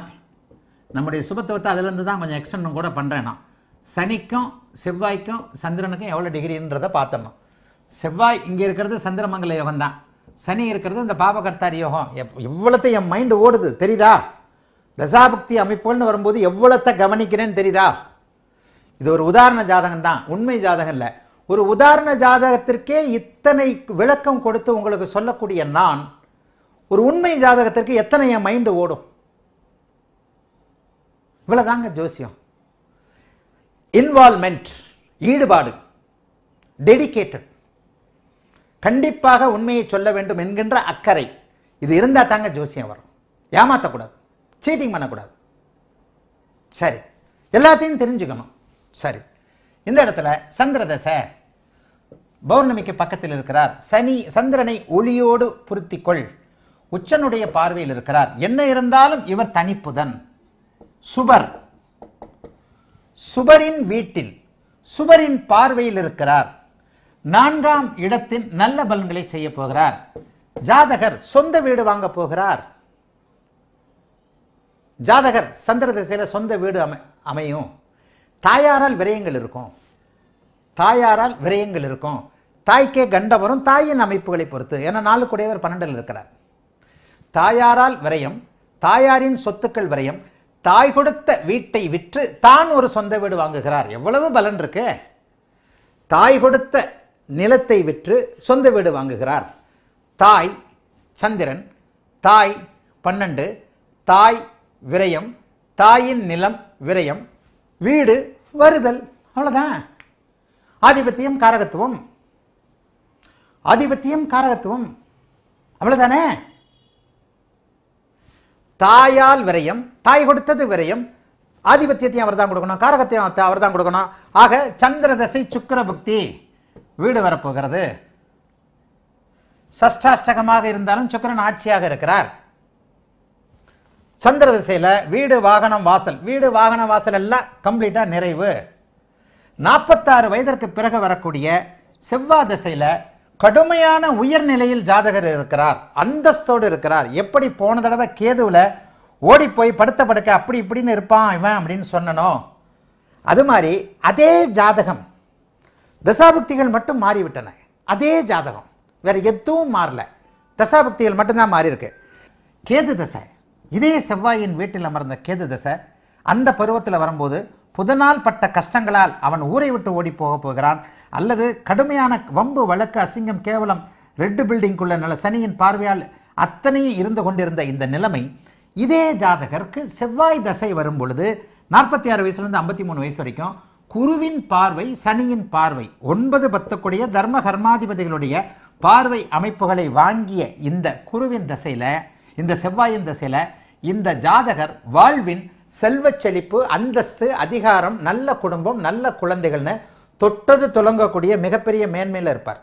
நம்முடைய சுபத்துவத்தை அதிலிருந்து தான் கொஞ்சம் எக்ஸ்டெண்டும் கூட பண்ணுறேன் நான். சனிக்கும் செவ்வாய்க்கும் சந்திரனுக்கும் எவ்வளோ டிகிரின்றதை பார்த்துடணும். செவ்வாய் இங்கே இருக்கிறது சந்திரமங்கல யோகம் தான். சனி இருக்கிறது இந்த பாபகர்த்தார் யோகம். எப்- எவ்வளத்தை என் மைண்டு ஓடுது தெரியுதா? தசாபக்தி அமைப்புகள்னு வரும்போது எவ்வளோத்த கவனிக்கிறேன்னு தெரியுதா? இது ஒரு உதாரண ஜாதகம் தான். உண்மை ஜாதகம் இல்லை. ஒரு உதாரண ஜாதகத்திற்கே இத்தனை விளக்கம் கொடுத்து உங்களுக்கு சொல்லக்கூடிய நான் ஒரு உண்மை ஜாதகத்திற்கு எத்தனை என் மைண்டு ஓடும்? இவ்வளோதாங்க ஜோசியம். இன்வால்மெண்ட் ஈடுபாடு டெடிகேட்டட் கண்டிப்பாக உண்மையை சொல்ல வேண்டும் என்கின்ற அக்கறை. இது இருந்தால் தாங்க ஜோசியம் வரும். ஏமாற்றக்கூடாது சீட்டிங் பண்ணக்கூடாது. சரி. எல்லாத்தையும் தெரிஞ்சுக்கணும். சரி. இந்த இடத்துல சந்திரதசை. பௌர்ணமிக்கு பக்கத்தில் இருக்கிறார். சனி சந்திரனை ஒளியோடு பொருத்திக்கொள். உச்சனுடைய பார்வையில் இருக்கிறார். என்ன இருந்தாலும் இவர் தனிப்புதன். சுபர் சுபரின் வீட்டில் சுபரின் பார்வையில் இருக்கிறார். நான்காம் இடத்தின் நல்ல பலன்களை செய்ய போகிறார். ஜாதகர் சொந்த வீடு வாங்க போகிறார். ஜாதகர் சந்திர திசையில் சொந்த வீடு அமை அமையும். தாயாரால் விரயங்கள் இருக்கும். தாயாரால் விரயங்கள் இருக்கும். தாய்க்கே கண்டம் வரும். தாயின் அமைப்புகளை பொறுத்து. ஏன்னா நாலு குடையவர் பன்னெண்டில் இருக்கிறார். தாயாரால் விரயம் தாயாரின் சொத்துக்கள் விரயம் தாய் கொடுத்த வீட்டை விற்று தான் ஒரு சொந்த வீடு வாங்குகிறார். எவ்வளவு பலன் இருக்கு? தாய் கொடுத்த நிலத்தை விற்று சொந்த வீடு வாங்குகிறார். தாய் சந்திரன் தாய் பன்னெண்டு தாய் விரயம் தாயின் நிலம் விரயம் வீடு வருதல் அவ்வளோதான் ஆதிபத்தியம் காரகத்துவம். ஆதிபத்தியம் காரகத்துவம். அவ்வளோதானே தாயால் விரயம் தாய் கொடுத்தது விரயம் ஆதிபத்தியத்தையும் அவர் தான் கொடுக்கணும் காரகத்தையும் அவர் தான் கொடுக்கணும். ஆக சந்திர தசை சுக்கிர புக்தி வீடு வரப்போகிறது. சஷ்டாஷ்டகமாக இருந்தாலும் சுக்கிரன் ஆட்சியாக இருக்கிறார். சந்திர திசையில் வீடு வாகனம் வாசல். வீடு வாகன வாசல் எல்லாம் கம்ப்ளீட்டாக நிறைவு. நாற்பத்தாறு வயதிற்கு பிறகு வரக்கூடிய செவ்வாய் திசையில் கடுமையான உயர்நிலையில் ஜாதகர் இருக்கிறார் அந்தஸ்தோடு இருக்கிறார். எப்படி போன தடவை கேதுவில் ஓடி போய் படுத்த படுக்க அப்படி இப்படின்னு இருப்பான் இவன் அப்படின்னு சொன்னனோ? அது மாதிரி அதே ஜாதகம் தசாபக்திகள் மட்டும் மாறிவிட்டன. அதே ஜாதகம் வேற எதுவும் மாறல. தசாபக்திகள் மட்டும்தான் மாறி இருக்கு கேது தசை இதே செவ்வாயின் வீட்டில் அமர்ந்த கேது தசை அந்த பருவத்தில் வரும்போது புதனால் பட்ட கஷ்டங்களால் அவன் ஊரை விட்டு ஓடி போக போகிறான். அல்லது கடுமையான வம்பு வழக்கு அசிங்கம் கேவலம் ரெட்டு பில்டிங்குள்ள நில சனியின் பார்வையால் அத்தனையும் இருந்து கொண்டிருந்த இந்த நிலைமை இதே ஜாதகருக்கு செவ்வாய் தசை வரும் பொழுது நாற்பத்தி ஆறு வயசுலேருந்து ஐம்பத்தி மூணு வயசு வரைக்கும் குருவின் பார்வை சனியின் பார்வை ஒன்பது பத்துக்குடைய தர்ம கர்மாதிபதிகளுடைய பார்வை அமைப்புகளை வாங்கிய இந்த குருவின் தசையில் இந்த செவ்வாயின் தசையில் இந்த ஜாதகர் வாழ்வின் செல்வச் செழிப்பு அந்தஸ்து அதிகாரம் நல்ல குடும்பம் நல்ல குழந்தைகள்னு தொட்டது துலங்கக்கூடிய மிகப்பெரிய மேன்மையில் இருப்பார்.